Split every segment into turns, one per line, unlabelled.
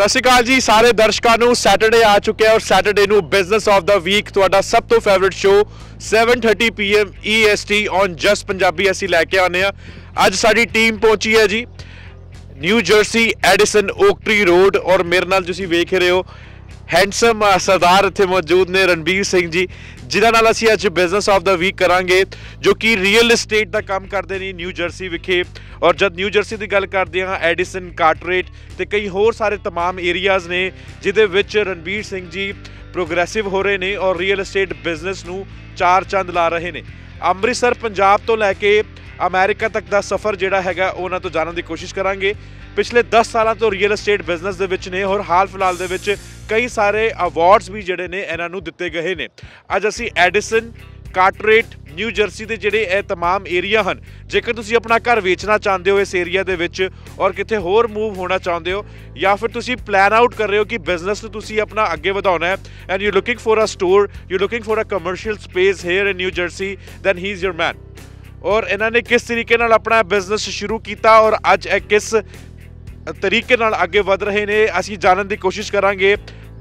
ਸਤਿ ਸ਼੍ਰੀ ਅਕਾਲ ਜੀ, ਸਾਰੇ ਦਰਸ਼ਕਾਂ ਨੂੰ ਸੈਟਰਡੇ ਆ ਚੁੱਕਿਆ ਔਰ ਸੈਟਰਡੇ ਨੂੰ ਬਿਜ਼ਨਸ ਆਫ ਦਾ ਵੀਕ ਤੁਹਾਡਾ ਸਭ ਤੋਂ favourite show 7:30 PM EST on just Punjabi ਅਸੀਂ ਲੈ ਕੇ ਆਉਂਦੇ ਆ ਅੱਜ ਸਾਡੀ ਟੀਮ ਪਹੁੰਚੀ ਹੈ ਜੀ New Jersey Edison Oak Tree Road ਔਰ ਮੇਰੇ ਨਾਲ ਤੁਸੀਂ ਵੇਖ ਰਹੇ ਹੋ ਹੈਂਡਸਮ ਸਰਦਾਰ ਇੱਥੇ ਮੌਜੂਦ ਨੇ ਰਣਬੀਰ ਸਿੰਘ ਜੀ ਜਿਨ੍ਹਾਂ ਨਾਲ ਅਸੀਂ ਅੱਜ ਬਿਜ਼ਨਸ ਆਫ ਦਾ ਵੀਕ ਕਰਾਂਗੇ ਜੋ ਕਿ ਰੀਅਲ ਏਸਟੇਟ ਦਾ ਕੰਮ ਕਰਦੇ ਨੇ ਨਿਊ ਜਰਸੀ ਵਿਖੇ ਔਰ ਜਦ ਨਿਊ ਜਰਸੀ ਦੀ ਗੱਲ ਕਰਦੇ ਹਾਂ ਐਡੀਸਨ ਕਾਰਟਰੇਟ ਤੇ ਕਈ ਹੋਰ ਸਾਰੇ तमाम ਏਰੀਆਜ਼ ਨੇ ਜਿਹਦੇ ਵਿੱਚ ਰਣਬੀਰ ਸਿੰਘ ਜੀ ਪ੍ਰੋਗਰੈਸਿਵ ਹੋ ਰਹੇ ਨੇ ਔਰ ਰੀਅਲ ਏਸਟੇਟ ਬਿਜ਼ਨਸ ਨੂੰ ਚਾਰ ਚੰਦ ਲਾ ਰਹੇ ਨੇ ਅੰਮ੍ਰਿਤਸਰ ਪੰਜਾਬ ਤੋਂ ਲੈ ਕੇ ਅਮਰੀਕਾ ਤੱਕ ਦਾ ਸਫ਼ਰ ਜਿਹੜਾ ਹੈਗਾ, ਉਹਨਾਂ ਤੋਂ ਜਾਣਨ ਦੀ ਕੋਸ਼ਿਸ਼ ਕਰਾਂਗੇ। ਪਿਛਲੇ 10 ਸਾਲਾਂ ਤੋਂ ਰੀਅਲ ਏਸਟੇਟ ਬਿਜ਼ਨਸ ਦੇ ਵਿੱਚ ਨੇ ਔਰ ਹਾਲ ਫਿਲਹਾਲ ਦੇ ਵਿੱਚ ਕਈ ਸਾਰੇ ਅਵਾਰਡਸ ਵੀ ਜਿਹੜੇ ਨੇ ਇਹਨਾਂ ਨੂੰ ਦਿੱਤੇ ਗਏ ਨੇ। ਅੱਜ ਅਸੀਂ ਐਡੀਸਨ ਕਾਰਟਰੇਟ ਨਿਊ ਜਰਸੀ ਦੇ ਜਿਹੜੇ ਇਹ ਤਮਾਮ ਏਰੀਆ ਹਨ, ਜੇਕਰ ਤੁਸੀਂ ਆਪਣਾ ਘਰ ਵੇਚਣਾ ਚਾਹੁੰਦੇ ਹੋ ਇਸ ਏਰੀਆ ਦੇ ਵਿੱਚ ਔਰ ਕਿਤੇ ਹੋਰ ਮੂਵ ਹੋਣਾ ਚਾਹੁੰਦੇ ਹੋ ਜਾਂ ਫਿਰ ਤੁਸੀਂ ਪਲਾਨ ਆਊਟ ਕਰ ਰਹੇ ਹੋ ਕਿ ਬਿਜ਼ਨਸ ਨੂੰ ਤੁਸੀਂ ਆਪਣਾ ਅੱਗੇ ਵਧਾਉਣਾ ਹੈ and you looking for a store you looking for a commercial space here in New Jersey then he is your man ਔਰ ਇਹਨਾਂ ਨੇ ਕਿਸ ਤਰੀਕੇ ਨਾਲ ਆਪਣਾ ਬਿਜ਼ਨਸ ਸ਼ੁਰੂ ਕੀਤਾ ਔਰ ਅੱਜ ਇਹ ਕਿਸ ਤਰੀਕੇ ਨਾਲ ਅੱਗੇ ਵਧ ਰਹੇ ਨੇ, ਅਸੀਂ ਜਾਣਨ ਦੀ ਕੋਸ਼ਿਸ਼ ਕਰਾਂਗੇ।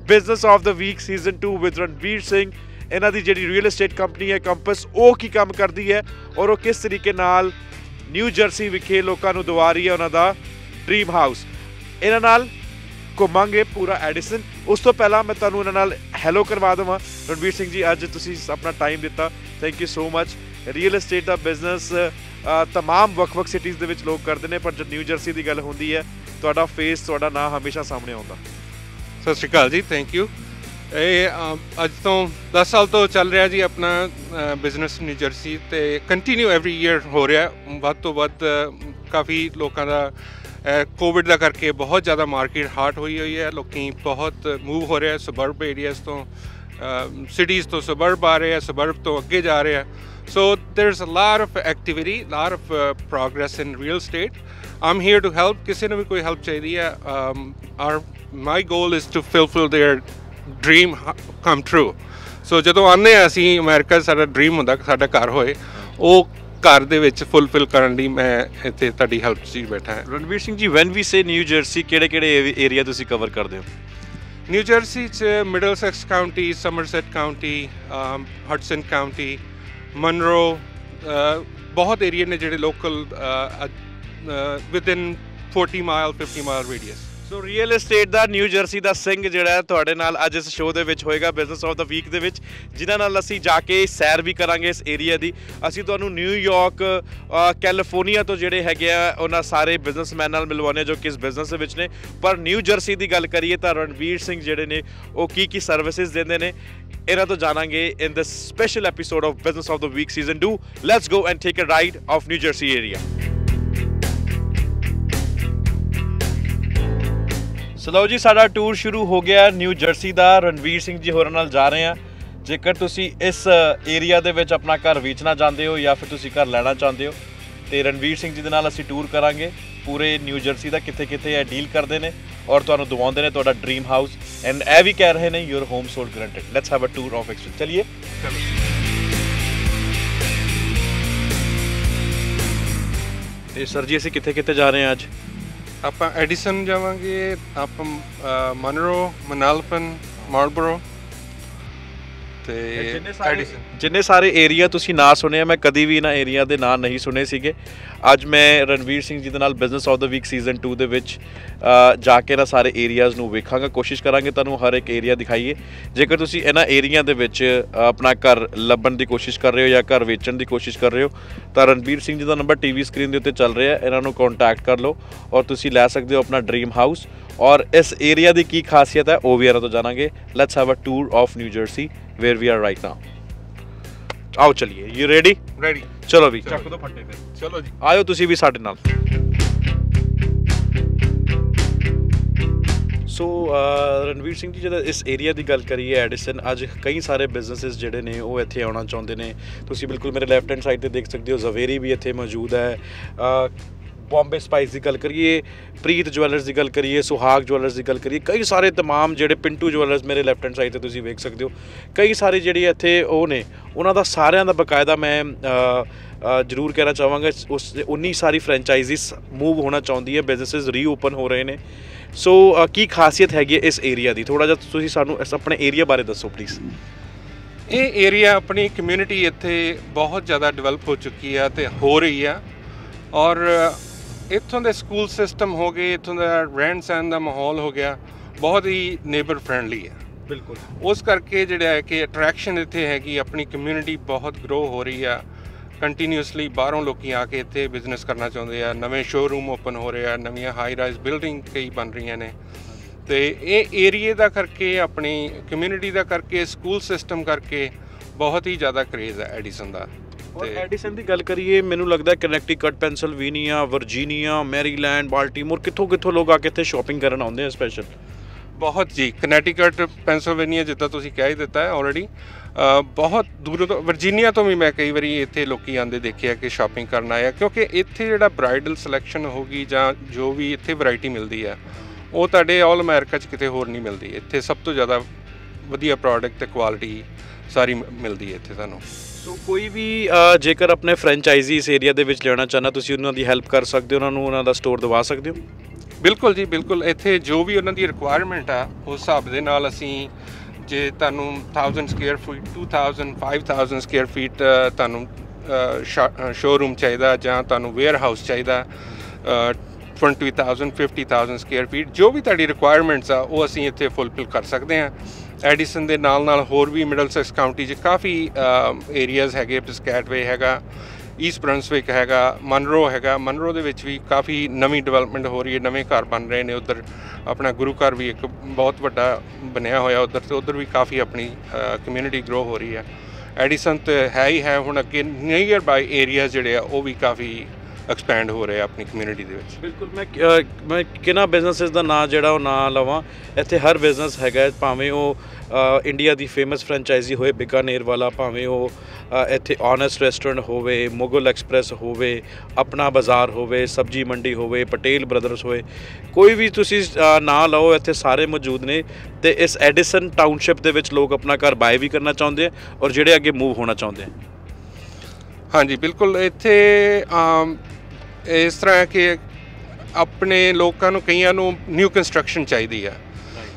Business of the week season 2 with Ranveer Singh. ਇਹਨਾਂ ਦੀ ਜਿਹੜੀ ਰੀਅਲ ਏਸਟੇਟ ਕੰਪਨੀ ਹੈ ਕੰਪਸ ਉਹ ਕੀ ਕੰਮ ਕਰਦੀ ਹੈ ਔਰ ਉਹ ਕਿਸ ਤਰੀਕੇ ਨਾਲ ਨਿਊ ਜਰਸੀ ਵਿਖੇ ਲੋਕਾਂ ਨੂੰ ਦਵਾ ਰਹੀ ਹੈ ਉਹਨਾਂ ਦਾ ਡ੍ਰੀਮ ਹਾਊਸ ਇਹਨਾਂ ਨਾਲ ਘੁੰਮਾਂਗੇ ਪੂਰਾ ਐਡੀਸਨ ਉਸ ਤੋਂ ਪਹਿਲਾਂ ਮੈਂ ਤੁਹਾਨੂੰ ਇਹਨਾਂ ਨਾਲ ਹੈਲੋ ਕਰਵਾ ਦਵਾਂ। ਰਣਵੀਰ ਸਿੰਘ ਜੀ, ਅੱਜ ਤੁਸੀਂ ਆਪਣਾ ਟਾਈਮ ਦਿੱਤਾ। Thank you so much real estate the business ਤਮਾਮ ਵੱਖ-ਵੱਖ ਸਿਟੀਜ਼ ਦੇ ਵਿੱਚ ਲੋਕ ਕਰਦੇ ਨੇ, ਪਰ ਜਦ ਨਿਊ ਜਰਸੀ ਦੀ ਗੱਲ ਹੁੰਦੀ ਹੈ, ਤੁਹਾਡਾ ਫੇਸ ਤੁਹਾਡਾ ਨਾਂ ਹਮੇਸ਼ਾ ਸਾਹਮਣੇ ਆਉਂਦਾ।
ਸਤਿ ਸ਼੍ਰੀ ਅਕਾਲ ਜੀ ਥੈਂਕ ਯੂ ਇਹ ਅੱਜ ਤੋਂ 10 ਸਾਲ ਤੋਂ ਚੱਲ ਰਿਹਾ ਜੀ ਆਪਣਾ ਬਿਜ਼ਨਸ ਨਿਊ ਜਰਸੀ ਤੇ ਕੰਟੀਨਿਊ ਐਵਰੀ ਈਅਰ ਹੋ ਰਿਹਾ ਵੱਧ ਤੋਂ ਵੱਧ ਕਾਫੀ ਲੋਕਾਂ ਦਾ ਕੋਵਿਡ ਦਾ ਕਰਕੇ ਬਹੁਤ ਜ਼ਿਆਦਾ ਮਾਰਕੀਟ ਹਾਰਟ ਹੋਈ ਹੋਈ ਹੈ। ਲੋਕੀ ਬਹੁਤ ਮੂਵ ਹੋ ਰਿਹਾ ਸਬਰਬ ਏਰੀਆਜ਼ ਤੋਂ ਸਿਟੀਜ਼ ਤੋਂ ਸਬਰਬ ਆ ਰਹੇ ਆ ਸਬਰਬ ਤੋਂ ਅੱਗੇ ਜਾ ਰਹੇ ਆ So there's a lot of activity, lot of uh, progress in real estate. I'm here to help. ਕਿਸੇ ਨੂੰ ਵੀ ਕੋਈ help ਚਾਹੀਦੀ ਹੈ um, our my goal is to fulfill their dream hu- come true. So ਜਦੋਂ ਆਉਂਦੇ ਹਾਂ ਅਸੀਂ America 'ਚ ਸਾਡਾ ਡ੍ਰੀਮ ਹੁੰਦਾ ਕਿ ਸਾਡਾ ਘਰ ਹੋਏ ਉਹ ਘਰ ਦੇ ਵਿੱਚ ਫੁੱਲਫਿਲ ਕਰਨ ਲਈ ਮੈਂ ਇੱਥੇ ਤੁਹਾਡੀ ਹੈਲਪ 'ਚ ਬੈਠਾ ਹਾਂ
Ranveer Singh ji when we say New Jersey ਕਿਹੜੇ-ਕਿਹੜੇ area ਤੁਸੀਂ ਕਵਰ ਕਰਦੇ ਹੋ
ਨਿਊ ਜਰਸੀ 'ਚ Middlesex County Somerset County Hudson County Monroe ਬਹੁਤ ਏਰੀਆ ਨੇ ਜਿਹੜੇ local within 40 mile 50 mile radius
so real estate ਦਾ ਨਿਊ ਜਰਸੀ ਦਾ ਸਿੰਘ ਜਿਹੜਾ ਹੈ ਤੁਹਾਡੇ ਨਾਲ ਅੱਜ ਇਸ ਸ਼ੋਅ ਦੇ ਵਿੱਚ ਹੋਏਗਾ ਬਿਜ਼ਨਸ ਆਫ ਦਾ ਵੀਕ ਦੇ ਵਿੱਚ, ਜਿਨ੍ਹਾਂ ਨਾਲ ਅਸੀਂ ਜਾ ਕੇ ਸੈਰ ਵੀ ਕਰਾਂਗੇ ਇਸ ਏਰੀਆ ਦੀ। ਅਸੀਂ ਤੁਹਾਨੂੰ ਨਿਊਯਾਰਕ ਕੈਲੀਫੋਰਨੀਆ ਤੋਂ ਜਿਹੜੇ ਹੈਗੇ ਆ, ਉਹਨਾਂ ਸਾਰੇ ਬਿਜ਼ਨਸਮੈਨ ਨਾਲ ਮਿਲਵਾਉਣੇ ਜੋ ਕਿਸ ਬਿਜ਼ਨਸ ਦੇ ਵਿੱਚ ਨੇ। ਪਰ ਨਿਊ ਜਰਸੀ ਦੀ ਗੱਲ ਕਰੀਏ ਤਾਂ ਰਣਵੀਰ ਸਿੰਘ ਜਿਹੜੇ ਨੇ, ਉਹ ਕੀ ਕੀ ਸਰਵਿਸਿਜ਼ ਦਿੰਦੇ ਨੇ, ਇਹਨਾਂ ਤੋਂ ਜਾਣਾਂਗੇ in this special episode of business of the week season 2 let's go and take a ride of New Jersey area so ਲਓ ਜੀ, ਸਾਡਾ ਟੂਰ ਸ਼ੁਰੂ ਹੋ ਗਿਆ ਨਿਊ ਜਰਸੀ ਦਾ। ਰਣਵੀਰ ਸਿੰਘ ਜੀ ਹੋਰਾਂ ਨਾਲ ਜਾ ਰਹੇ ਹਾਂ। ਜੇਕਰ ਤੁਸੀਂ ਇਸ ਏਰੀਆ ਦੇ ਵਿੱਚ ਆਪਣਾ ਘਰ ਵੇਚਣਾ ਚਾਹੁੰਦੇ ਹੋ ਜਾਂ ਫਿਰ ਤੁਸੀਂ ਘਰ ਲੈਣਾ ਚਾਹੁੰਦੇ ਹੋ, ਤੇ ਰਣਵੀਰ ਸਿੰਘ ਜੀ ਦੇ ਨਾਲ ਅਸੀਂ ਟੂਰ ਕਰਾਂਗੇ। ਪੂਰੇ ਨਿਊ ਜਰਸੀ ਦਾ ਕਿੱਥੇ ਕਿੱਥੇ ਇਹ ਡੀਲ ਕਰਦੇ ਨੇ ਔਰ ਤੁਹਾਨੂੰ ਦਵਾਉਂਦੇ ਨੇ ਤੁਹਾਡਾ ਡ੍ਰੀਮ ਹਾਊਸ ਐਂਡ ਇਹ ਵੀ ਕਹਿ ਰਹੇ ਨੇ your home sold guaranteed let's have a tour of experience ਚਲਿਏ। ਤੇ ਸਰ ਜੀ, ਅਸੀਂ ਕਿੱਥੇ ਕਿੱਥੇ ਜਾ ਰਹੇ ਹਾਂ ਅੱਜ?
ਆਪਾਂ ਐਡੀਸਨ ਜਾਵਾਂਗੇ ਆਪਾਂ ਮਨਰੋ ਮਨਾਲਪਨ ਮਾਰਲਬoro ਤੇ
ਜਿੰਨੇ ਸਾਰੇ ਏਰੀਆ ਤੁਸੀਂ ਨਾਂ ਸੁਣਿਆ ਮੈਂ ਕਦੀ ਵੀ ਇਹਨਾਂ ਏਰੀਆ ਦੇ ਨਾਂ ਨਹੀਂ ਸੁਣੇ ਸੀਗੇ। ਅੱਜ ਮੈਂ ਰਣਵੀਰ ਸਿੰਘ ਜੀ ਦੇ ਨਾਲ business of the week season 2 ਦੇ ਵਿੱਚ ਜਾ ਕੇ ਨਾ ਸਾਰੇ ਏਰੀਆਜ਼ ਨੂੰ ਵੇਖਾਂਗਾ। ਕੋਸ਼ਿਸ਼ ਕਰਾਂਗੇ ਤੁਹਾਨੂੰ ਹਰ ਇੱਕ ਏਰੀਆ ਦਿਖਾਈਏ। ਜੇਕਰ ਤੁਸੀਂ ਇਹਨਾਂ ਏਰੀਆ ਦੇ ਵਿੱਚ ਆਪਣਾ ਘਰ ਲੱਭਣ ਦੀ ਕੋਸ਼ਿਸ਼ ਕਰ ਰਹੇ ਹੋ ਜਾਂ ਘਰ ਵੇਚਣ ਦੀ ਕੋਸ਼ਿਸ਼ ਕਰ ਰਹੇ ਹੋ ਤਾਂ ਰਣਵੀਰ ਸਿੰਘ ਜੀ ਦਾ ਨੰਬਰ ਟੀਵੀ ਸਕਰੀਨ ਦੇ ਉੱਤੇ ਚੱਲ ਰਿਹਾ ਹੈ। ਇਹਨਾਂ ਨੂੰ ਕੰਟੈਕਟ ਕਰ ਲਓ ਔਰ ਤੁਸੀਂ ਲੈ ਸਕਦੇ ਹੋ ਆਪਣਾ ਡ੍ਰੀਮ ਹਾਊਸ ਔਰ ਇਸ ਏਰੀਆ ਦੀ ਕੀ ਖਾਸੀਅਤ ਹੈ ਉਹ ਵੀ ਇਹਨਾਂ ਤੋਂ ਜਾਣਾਂਗੇ। Let's have a tour of New Jersey where we are right now ਆਓ ਚਲਿਏ। ਯੂ ਰੈਡੀ
ਰੈਡੀ
ਚਲੋ ਵੀ। ਚੱਕ ਦੋ ਫੱਟੇ ਫਿਰ।
ਚਲੋ ਜੀ।
ਆਇਓ ਤੁਸੀਂ ਵੀ ਸਾਡੇ ਨਾਲ। ਸੋ ਰਣਵੀਰ ਸਿੰਘ ਜੀ ਜਦੋਂ ਇਸ ਏਰੀਆ ਦੀ ਗੱਲ ਕਰੀਏ ਐਡੀਸਨ ਅੱਜ ਕਈ ਸਾਰੇ ਬਿਜ਼ਨੈਸਸ ਜਿਹੜੇ ਨੇ ਉਹ ਇੱਥੇ ਆਉਣਾ ਚਾਹੁੰਦੇ ਨੇ। ਤੁਸੀਂ ਬਿਲਕੁਲ ਮੇਰੇ ਲੈਫਟ ਹੈਂਡ ਸਾਈਡ ਤੇ ਦੇਖ ਸਕਦੇ ਹੋ। ਜ਼ਵੇਰੀ ਵੀ ਇੱਥੇ ਮੌਜੂਦ ਹੈ। ਬੰਬੇ ਸਪਾਈਸ ਦੀ ਗੱਲ ਕਰੀਏ ਪ੍ਰੀਤ ਜਵੈਲਰਸ ਦੀ ਗੱਲ ਕਰੀਏ ਸੁਹਾਗ ਜਵੈਲਰਸ ਦੀ ਗੱਲ ਕਰੀਏ ਕਈ ਸਾਰੇ तमाम ਜਿਹੜੇ ਪਿੰਟੂ ਜਵੈਲਰਸ ਮੇਰੇ ਲੈਫਟ ਹੈਂਡ ਸਾਈਡ ਤੇ ਤੁਸੀਂ ਵੇਖ ਸਕਦੇ ਹੋ ਕਈ ਸਾਰੇ ਜਿਹੜੇ ਇੱਥੇ ਉਹ ਨੇ ਉਹਨਾਂ ਦਾ ਸਾਰਿਆਂ ਦਾ ਬਕਾਇਦਾ ਮੈਂ ਅ, ਅ, ਜ਼ਰੂਰ ਕਹਿਣਾ ਚਾਹਾਂਗਾ ਉਸ ਉਨੀ ਸਾਰੀ ਫਰੈਂਚਾਈਜ਼ੀਸ ਮੂਵ ਹੋਣਾ ਚਾਹੁੰਦੀ ਹੈ ਬਿਜ਼ਨੈਸਸ ਰੀਓਪਨ ਹੋ ਰਹੇ ਨੇ ਸੋ ਅ, ਕੀ ਖਾਸੀਅਤ ਹੈਗੀ ਹੈ ਇਸ ਏਰੀਆ ਦੀ ਥੋੜਾ ਜਿਹਾ ਤੁਸੀਂ ਸਾਨੂੰ ਇਸ ਆਪਣੇ ਏਰੀਆ ਬਾਰੇ ਦੱਸੋ ਪਲੀਜ਼
ਇਹ ਏਰੀਆ ਆਪਣੀ ਕਮਿਊਨਿਟੀ ਇੱਥੇ ਬਹੁਤ ਜ਼ਿਆਦਾ ਡਿਵੈਲਪ ਹੋ ਚੁੱਕੀ ਆ ਤੇ ਹੋ ਰਹੀ ਆ ਔਰ ਇੱਥੋਂ ਦੇ ਸਕੂਲ ਸਿਸਟਮ ਹੋ ਗਏ ਇੱਥੋਂ ਦਾ ਰਹਿਣ ਸਹਿਣ ਦਾ ਮਾਹੌਲ ਹੋ ਗਿਆ ਬਹੁਤ ਹੀ ਨੇਬਰ ਫ੍ਰੈਂਡਲੀ ਆ
ਬਿਲਕੁਲ।
ਉਸ ਕਰਕੇ ਜਿਹੜਾ ਹੈ ਕਿ ਅਟਰੈਕਸ਼ਨ ਇੱਥੇ ਹੈਗੀ ਆਪਣੀ ਕਮਿਊਨਿਟੀ ਬਹੁਤ ਗਰੋ ਹੋ ਰਹੀ ਆ। ਕੰਟੀਨਿਊਸਲੀ ਬਾਹਰੋਂ ਲੋਕੀ ਆ ਕੇ ਇੱਥੇ ਬਿਜ਼ਨਸ ਕਰਨਾ ਚਾਹੁੰਦੇ ਆ ਨਵੇਂ ਸ਼ੋਰੂਮ ਓਪਨ ਹੋ ਰਹੇ ਆ ਨਵੀਆਂ ਹਾਈ ਰਾਈਜ਼ ਬਿਲਡਿੰਗ ਕਈ ਬਣ ਰਹੀਆਂ ਨੇ। ਤੇ ਇਹ ਏਰੀਏ ਦਾ ਕਰਕੇ ਆਪਣੀ ਕਮਿਊਨਿਟੀ ਦਾ ਕਰਕੇ ਸਕੂਲ ਸਿਸਟਮ ਕਰਕੇ ਬਹੁਤ ਹੀ ਜ਼ਿਆਦਾ ਕ੍ਰੇਜ਼ ਹੈ ਐਡੀਸਨ ਦਾ।
ਔਰ
ਤੇ
ਐਡੀਸਨ ਦੀ ਗੱਲ ਕਰੀਏ ਮੈਨੂੰ ਲੱਗਦਾ Connecticut Pennsylvania Virginia Maryland Baltimore ਕਿੱਥੋਂ ਕਿੱਥੋਂ ਲੋਕ ਆ ਕੇ ਇੱਥੇ ਸ਼ਾਪਿੰਗ ਕਰਨ ਆਉਂਦੇ ਆ ਸਪੈਸ਼ਲ
ਬਹੁਤ ਜੀ ਕਨੈਟੀਕਟ ਪੈਂਸਿਲਵੇਨੀਆ ਜਿੱਦਾਂ ਤੁਸੀਂ ਕਹਿ ਹੀ ਦਿੱਤਾ ਹੈ ਆਲਰੇਡੀ ਬਹੁਤ ਦੂਰੋਂ ਤੋਂ ਵਰਜੀਨੀਆ ਤੋਂ ਵੀ ਮੈਂ ਕਈ ਵਾਰੀ ਇੱਥੇ ਲੋਕੀ ਆਂਦੇ ਦੇਖਿਆ ਕਿ ਸ਼ਾਪਿੰਗ ਕਰਨ ਆਇਆ ਕਿਉਂਕਿ ਇੱਥੇ ਜਿਹੜਾ ਬ੍ਰਾਈਡਲ ਸਿਲੈਕਸ਼ਨ ਹੋਗੀ ਜਾਂ ਜੋ ਵੀ ਇੱਥੇ ਵੈਰਾਈਟੀ ਮਿਲਦੀ ਹੈ ਉਹ ਤੁਹਾਡੇ ਆਲ ਅਮਰੀਕਾ 'ਚ ਕਿਤੇ ਹੋਰ ਨਹੀਂ ਮਿਲਦੀ। ਇੱਥੇ ਸਭ ਤੋਂ ਜ਼ਿਆਦਾ ਵਧੀਆ ਪ੍ਰੋਡਕਟ ਤੇ ਕੁਆਲਿਟੀ ਸਾਰੀ ਮਿਲਦੀ ਹੈ ਇੱਥੇ ਤੁਹਾਨੂੰ।
ਸੋ ਕੋਈ ਵੀ ਜੇਕਰ ਆਪਣੇ ਫਰੈਂਚਾਈਜ਼ੀ ਇਸ ਏਰੀਆ ਦੇ ਵਿੱਚ ਲੈਣਾ ਚਾਹਨਾ ਤੁਸੀਂ ਉਹਨਾਂ ਦੀ ਹੈਲਪ ਕਰ ਸਕਦੇ ਹੋ ਉਹਨਾਂ ਨੂੰ ਉਹਨਾਂ ਦਾ ਸਟੋਰ ਦਵਾ ਸਕਦੇ ਹੋ?
ਬਿਲਕੁਲ ਜੀ ਬਿਲਕੁਲ। ਇੱਥੇ ਜੋ ਵੀ ਉਹਨਾਂ ਦੀ ਰਿਕੁਆਇਰਮੈਂਟ ਆ ਉਸ ਹਿਸਾਬ ਦੇ ਨਾਲ ਅਸੀਂ ਜੇ ਤੁਹਾਨੂੰ 1000 ਸਕੁਅਰ ਫੀਟ 2000 5000 ਸਕੁਅਰ ਫੀਟ ਤੁਹਾਨੂੰ ਸ਼ੋਰੂਮ ਚਾਹੀਦਾ ਜਾਂ ਤੁਹਾਨੂੰ ਵੇਅਰ ਹਾਊਸ ਚਾਹੀਦਾ ਅ, 20000 50000 ਸਕੁਅਰ ਫੀਟ ਜੋ ਵੀ ਤੁਹਾਡੀ ਰਿਕੁਆਇਰਮੈਂਟਸ ਆ ਉਹ ਅਸੀਂ ਇੱਥੇ ਫੁੱਲਫਿਲ ਕਰ ਸਕਦੇ ਹਾਂ। ਐਡੀਸਨ ਦੇ ਨਾਲ ਨਾਲ ਹੋਰ ਵੀ ਮਿਡਲਸੈਕਸ ਕਾਉਂਟੀ 'ਚ ਕਾਫੀ ਏਰੀਆਜ਼ ਹੈਗੇ ਪਿਸਕੈਟਵੇ ਹੈਗਾ ਈਸਟ ਬ੍ਰੰਸਵਿਕ ਹੈਗਾ ਮਨਰੋ ਹੈਗਾ। ਮਨਰੋ ਦੇ ਵਿੱਚ ਵੀ ਕਾਫੀ ਨਵੀਂ ਡਿਵੈਲਪਮੈਂਟ ਹੋ ਰਹੀ ਹੈ, ਨਵੇਂ ਘਰ ਬਣ ਰਹੇ ਨੇ ਉਧਰ। ਆਪਣਾ ਗੁਰੂ ਘਰ ਵੀ ਇੱਕ ਬਹੁਤ ਵੱਡਾ ਬਣਿਆ ਹੋਇਆ ਉਧਰ ਤੇ ਉਧਰ ਵੀ ਕਾਫੀ ਆਪਣੀ ਕਮਿਊਨਿਟੀ ਗਰੋ ਹੋ ਰਹੀ ਹੈ। ਐਡੀਸਨ ਤੇ ਹੈ ਹੀ ਹੈ, ਹੁਣ ਅੱਗੇ ਨੀਅਰ ਬਾਈ ਏਰੀਆ ਜਿਹੜੇ ਆ, ਉਹ ਵੀ ਕਾਫੀ ਐਕਸਪੈਂਡ ਹੋ ਰਹੇ ਆਪਣੀ ਕਮਿਊਨਿਟੀ ਦੇ ਵਿੱਚ।
ਬਿਲਕੁਲ ਮੈਂ ਮੈਂ ਕਿਹਨਾਂ ਬਿਜ਼ਨੈਸਸ ਦਾ ਨਾਂ ਜਿਹੜਾ ਉਹ ਨਾਂ ਲਵਾਂ? ਇੱਥੇ ਹਰ ਬਿਜ਼ਨਸ ਹੈਗਾ ਭਾਵੇਂ ਉਹ ਇੰਡੀਆ ਦੀ ਫੇਮਸ ਫਰੈਂਚਾਈਜ਼ੀ ਹੋਏ ਬਿਕਾਨੇਰ ਵਾਲਾ ਭਾਵੇਂ ਉਹ ਇੱਥੇ ਓਨੈਸਟ ਰੈਸਟੋਰੈਂਟ ਹੋਵੇ ਮੁਗਲ ਐਕਸਪ੍ਰੈਸ ਹੋਵੇ ਆਪਣਾ ਬਾਜ਼ਾਰ ਹੋਵੇ ਸਬਜੀ ਮੰਡੀ ਹੋਵੇ ਪਟੇਲ ਬ੍ਰਦਰਸ ਹੋਵੇ ਕੋਈ ਵੀ ਤੁਸੀਂ ਨਾਂ ਲਓ ਇੱਥੇ ਸਾਰੇ ਮੌਜੂਦ ਨੇ ਤੇ ਇਸ ਐਡੀਸਨ ਟਾਊਨਸ਼ਿਪ ਦੇ ਵਿੱਚ ਲੋਕ ਆਪਣਾ ਘਰ ਬਾਏ ਵੀ ਕਰਨਾ ਚਾਹੁੰਦੇ ਆ ਔਰ ਜਿਹੜੇ ਅੱਗੇ ਮੂਵ ਹੋਣਾ ਚਾਹੁੰਦੇ ਆ।
ਹਾਂਜੀ ਬਿਲਕੁਲ ਇੱਥੇ ਆਮ, ਇਸ ਤਰ੍ਹਾਂ ਹੈ ਕਿ ਆਪਣੇ ਲੋਕਾਂ ਨੂੰ ਕਈਆਂ ਨੂੰ ਨਿਊ ਕੰਸਟਰਕਸ਼ਨ ਚਾਹੀਦੀ ਆ।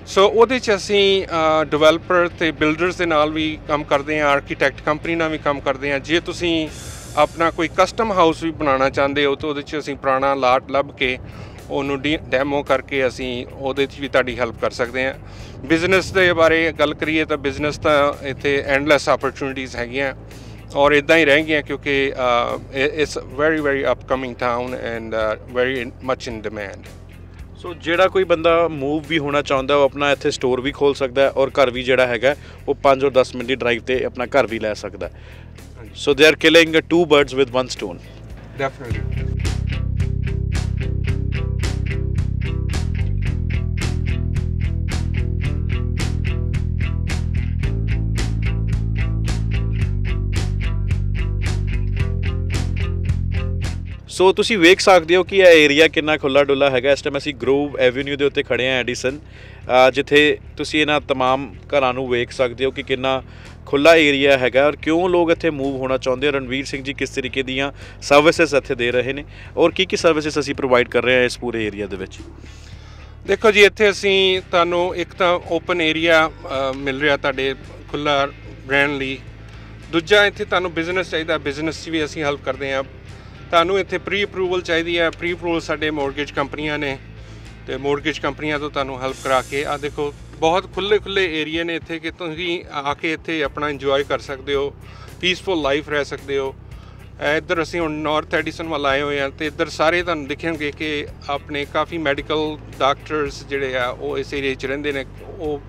ਸੋ ਉਹਦੇ ਚ ਅਸੀਂ ਡਿਵੈਲਪਰ ਤੇ ਬਿਲਡਰਸ ਦੇ ਨਾਲ ਵੀ ਕੰਮ ਕਰਦੇ ਹਾਂ ਆਰਕੀਟੈਕਟ ਕੰਪਨੀ ਨਾਲ ਵੀ ਕੰਮ ਕਰਦੇ ਹਾਂ। ਜੇ ਤੁਸੀਂ ਆਪਣਾ ਕੋਈ ਕਸਟਮ ਹਾਊਸ ਵੀ ਬਣਾਉਣਾ ਚਾਹੁੰਦੇ ਹੋ ਤਾਂ ਉਹਦੇ ਚ ਅਸੀਂ ਪੁਰਾਣਾ ਲਾਟ ਲੱਭ ਕੇ ਉਹਨੂੰ ਡੈਮੋ ਕਰਕੇ ਅਸੀਂ ਉਹਦੇ 'ਚ ਵੀ ਤੁਹਾਡੀ ਹੈਲਪ ਕਰ ਸਕਦੇ ਹਾਂ। ਬਿਜ਼ਨਸ ਦੇ ਬਾਰੇ ਗੱਲ ਕਰੀਏ ਤਾਂ ਬਿਜ਼ਨਸ ਤਾਂ ਇੱਥੇ ਐਂਡਲੈਸ ਓਪਰਚੁਨਿਟੀਜ਼ ਹੈਗੀਆਂ। ਔਰ ਇਦਾਂ ਹੀ ਰਹਿ ਕਿਉਂਕਿ it's very very upcoming town and very much in demand
so ਜਿਹੜਾ ਕੋਈ ਬੰਦਾ ਮੂਵ ਵੀ ਹੋਣਾ ਚਾਹੁੰਦਾ ਉਹ ਆਪਣਾ ਇੱਥੇ ਸਟੋਰ ਵੀ ਖੋਲ ਸਕਦਾ ਔਰ ਘਰ ਵੀ ਜਿਹੜਾ ਹੈਗਾ ਉਹ 5 ਔਰ 10 ਮਿੰਟ ਦੀ ਡਰਾਈਵ ਤੇ ਆਪਣਾ ਘਰ ਵੀ ਲੈ ਸਕਦਾ so they are killing two birds with one stone
definitely
ਸੋ ਤੁਸੀਂ ਵੇਖ ਸਕਦੇ ਹੋ ਕਿ ਇਹ ਏਰੀਆ ਕਿੰਨਾ ਖੁੱਲਾ ਡੁੱਲਾ ਹੈਗਾ ਇਸ ਟਾਈਮ ਅਸੀਂ ਗਰੋਵ ਐਵੇਨਿਊ ਦੇ ਉੱਤੇ ਖੜੇ ਹਾਂ ਐਡੀਸਨ ਅ, ਜਿੱਥੇ ਤੁਸੀਂ ਇਹਨਾਂ तमाम ਘਰਾਂ ਨੂੰ ਵੇਖ ਸਕਦੇ ਹੋ ਕਿ ਕਿੰਨਾ ਖੁੱਲਾ ਏਰੀਆ ਹੈਗਾ ਔਰ ਕਿਉਂ ਲੋਕ ਇੱਥੇ ਮੂਵ ਹੋਣਾ ਚਾਹੁੰਦੇ ਆ ਰਣਵੀਰ ਸਿੰਘ ਜੀ ਕਿਸ ਤਰੀਕੇ ਦੀਆਂ ਸਰਵਿਸਿਜ਼ ਇੱਥੇ ਦੇ ਰਹੇ ਨੇ ਔਰ ਕੀ ਕੀ ਸਰਵਿਸਿਜ਼ ਅਸੀਂ ਪ੍ਰੋਵਾਈਡ ਕਰ ਰਹੇ ਹਾਂ ਇਸ ਪੂਰੇ ਏਰੀਆ ਦੇ ਵਿੱਚ
ਦੇਖੋ ਜੀ ਇੱਥੇ ਅਸੀਂ ਤੁਹਾਨੂੰ ਇੱਕ ਤਾਂ ਓਪਨ ਏਰੀਆ ਮਿਲ ਰਿਹਾ ਤੁਹਾਡੇ ਖੁੱਲਾ ਰਹਿਣ ਲਈ ਦੂਜਾ ਇੱਥੇ ਤੁਹਾਨੂੰ ਬਿਜ਼ਨਸ ਚਾਹੀਦਾ ਬਿਜ਼ਨਸ 'ਚ ਵੀ ਅਸੀਂ ਹੈਲਪ ਕਰਦੇ ਹਾਂ ਤੁਹਾਨੂੰ ਇੱਥੇ ਪ੍ਰੀ ਅਪਰੂਵਲ ਚਾਹੀਦੀ ਹੈ। ਪ੍ਰੀ ਅਪਰੂਵਲ ਸਾਡੇ ਮੌਰਗੇਜ ਕੰਪਨੀਆਂ ਨੇ ਤੇ ਮੌਰਗੇਜ ਕੰਪਨੀਆਂ ਤੋਂ ਤੁਹਾਨੂੰ ਹੈਲਪ ਕਰਾ ਕੇ ਆ ਦੇਖੋ, ਬਹੁਤ ਖੁੱਲੇ ਖੁੱਲੇ ਏਰੀਆ ਨੇ ਇੱਥੇ ਕਿ ਤੁਸੀਂ ਆ ਕੇ ਇੱਥੇ ਆਪਣਾ ਇੰਜੋਏ ਕਰ ਸਕਦੇ ਹੋ ਪੀਸਫੁਲ ਲਾਈਫ ਰਹਿ ਸਕਦੇ ਹੋ। ਇੱਧਰ ਅਸੀਂ ਹੁਣ ਨਾਰਥ ਐਡੀਸਨ ਵੱਲ ਆਏ ਹੋਏ ਆ ਤੇ ਇੱਧਰ ਸਾਰੇ ਤੁਹਾਨੂੰ ਦਿਖਣਗੇ ਕਿ ਆਪਣੇ ਕਾਫੀ ਮੈਡੀਕਲ ਡਾਕਟਰਸ ਜਿਹੜੇ ਆ, ਉਹ ਇਸ ਏਰੀਆ 'ਚ ਰਹਿੰਦੇ ਨੇ। ਉਹ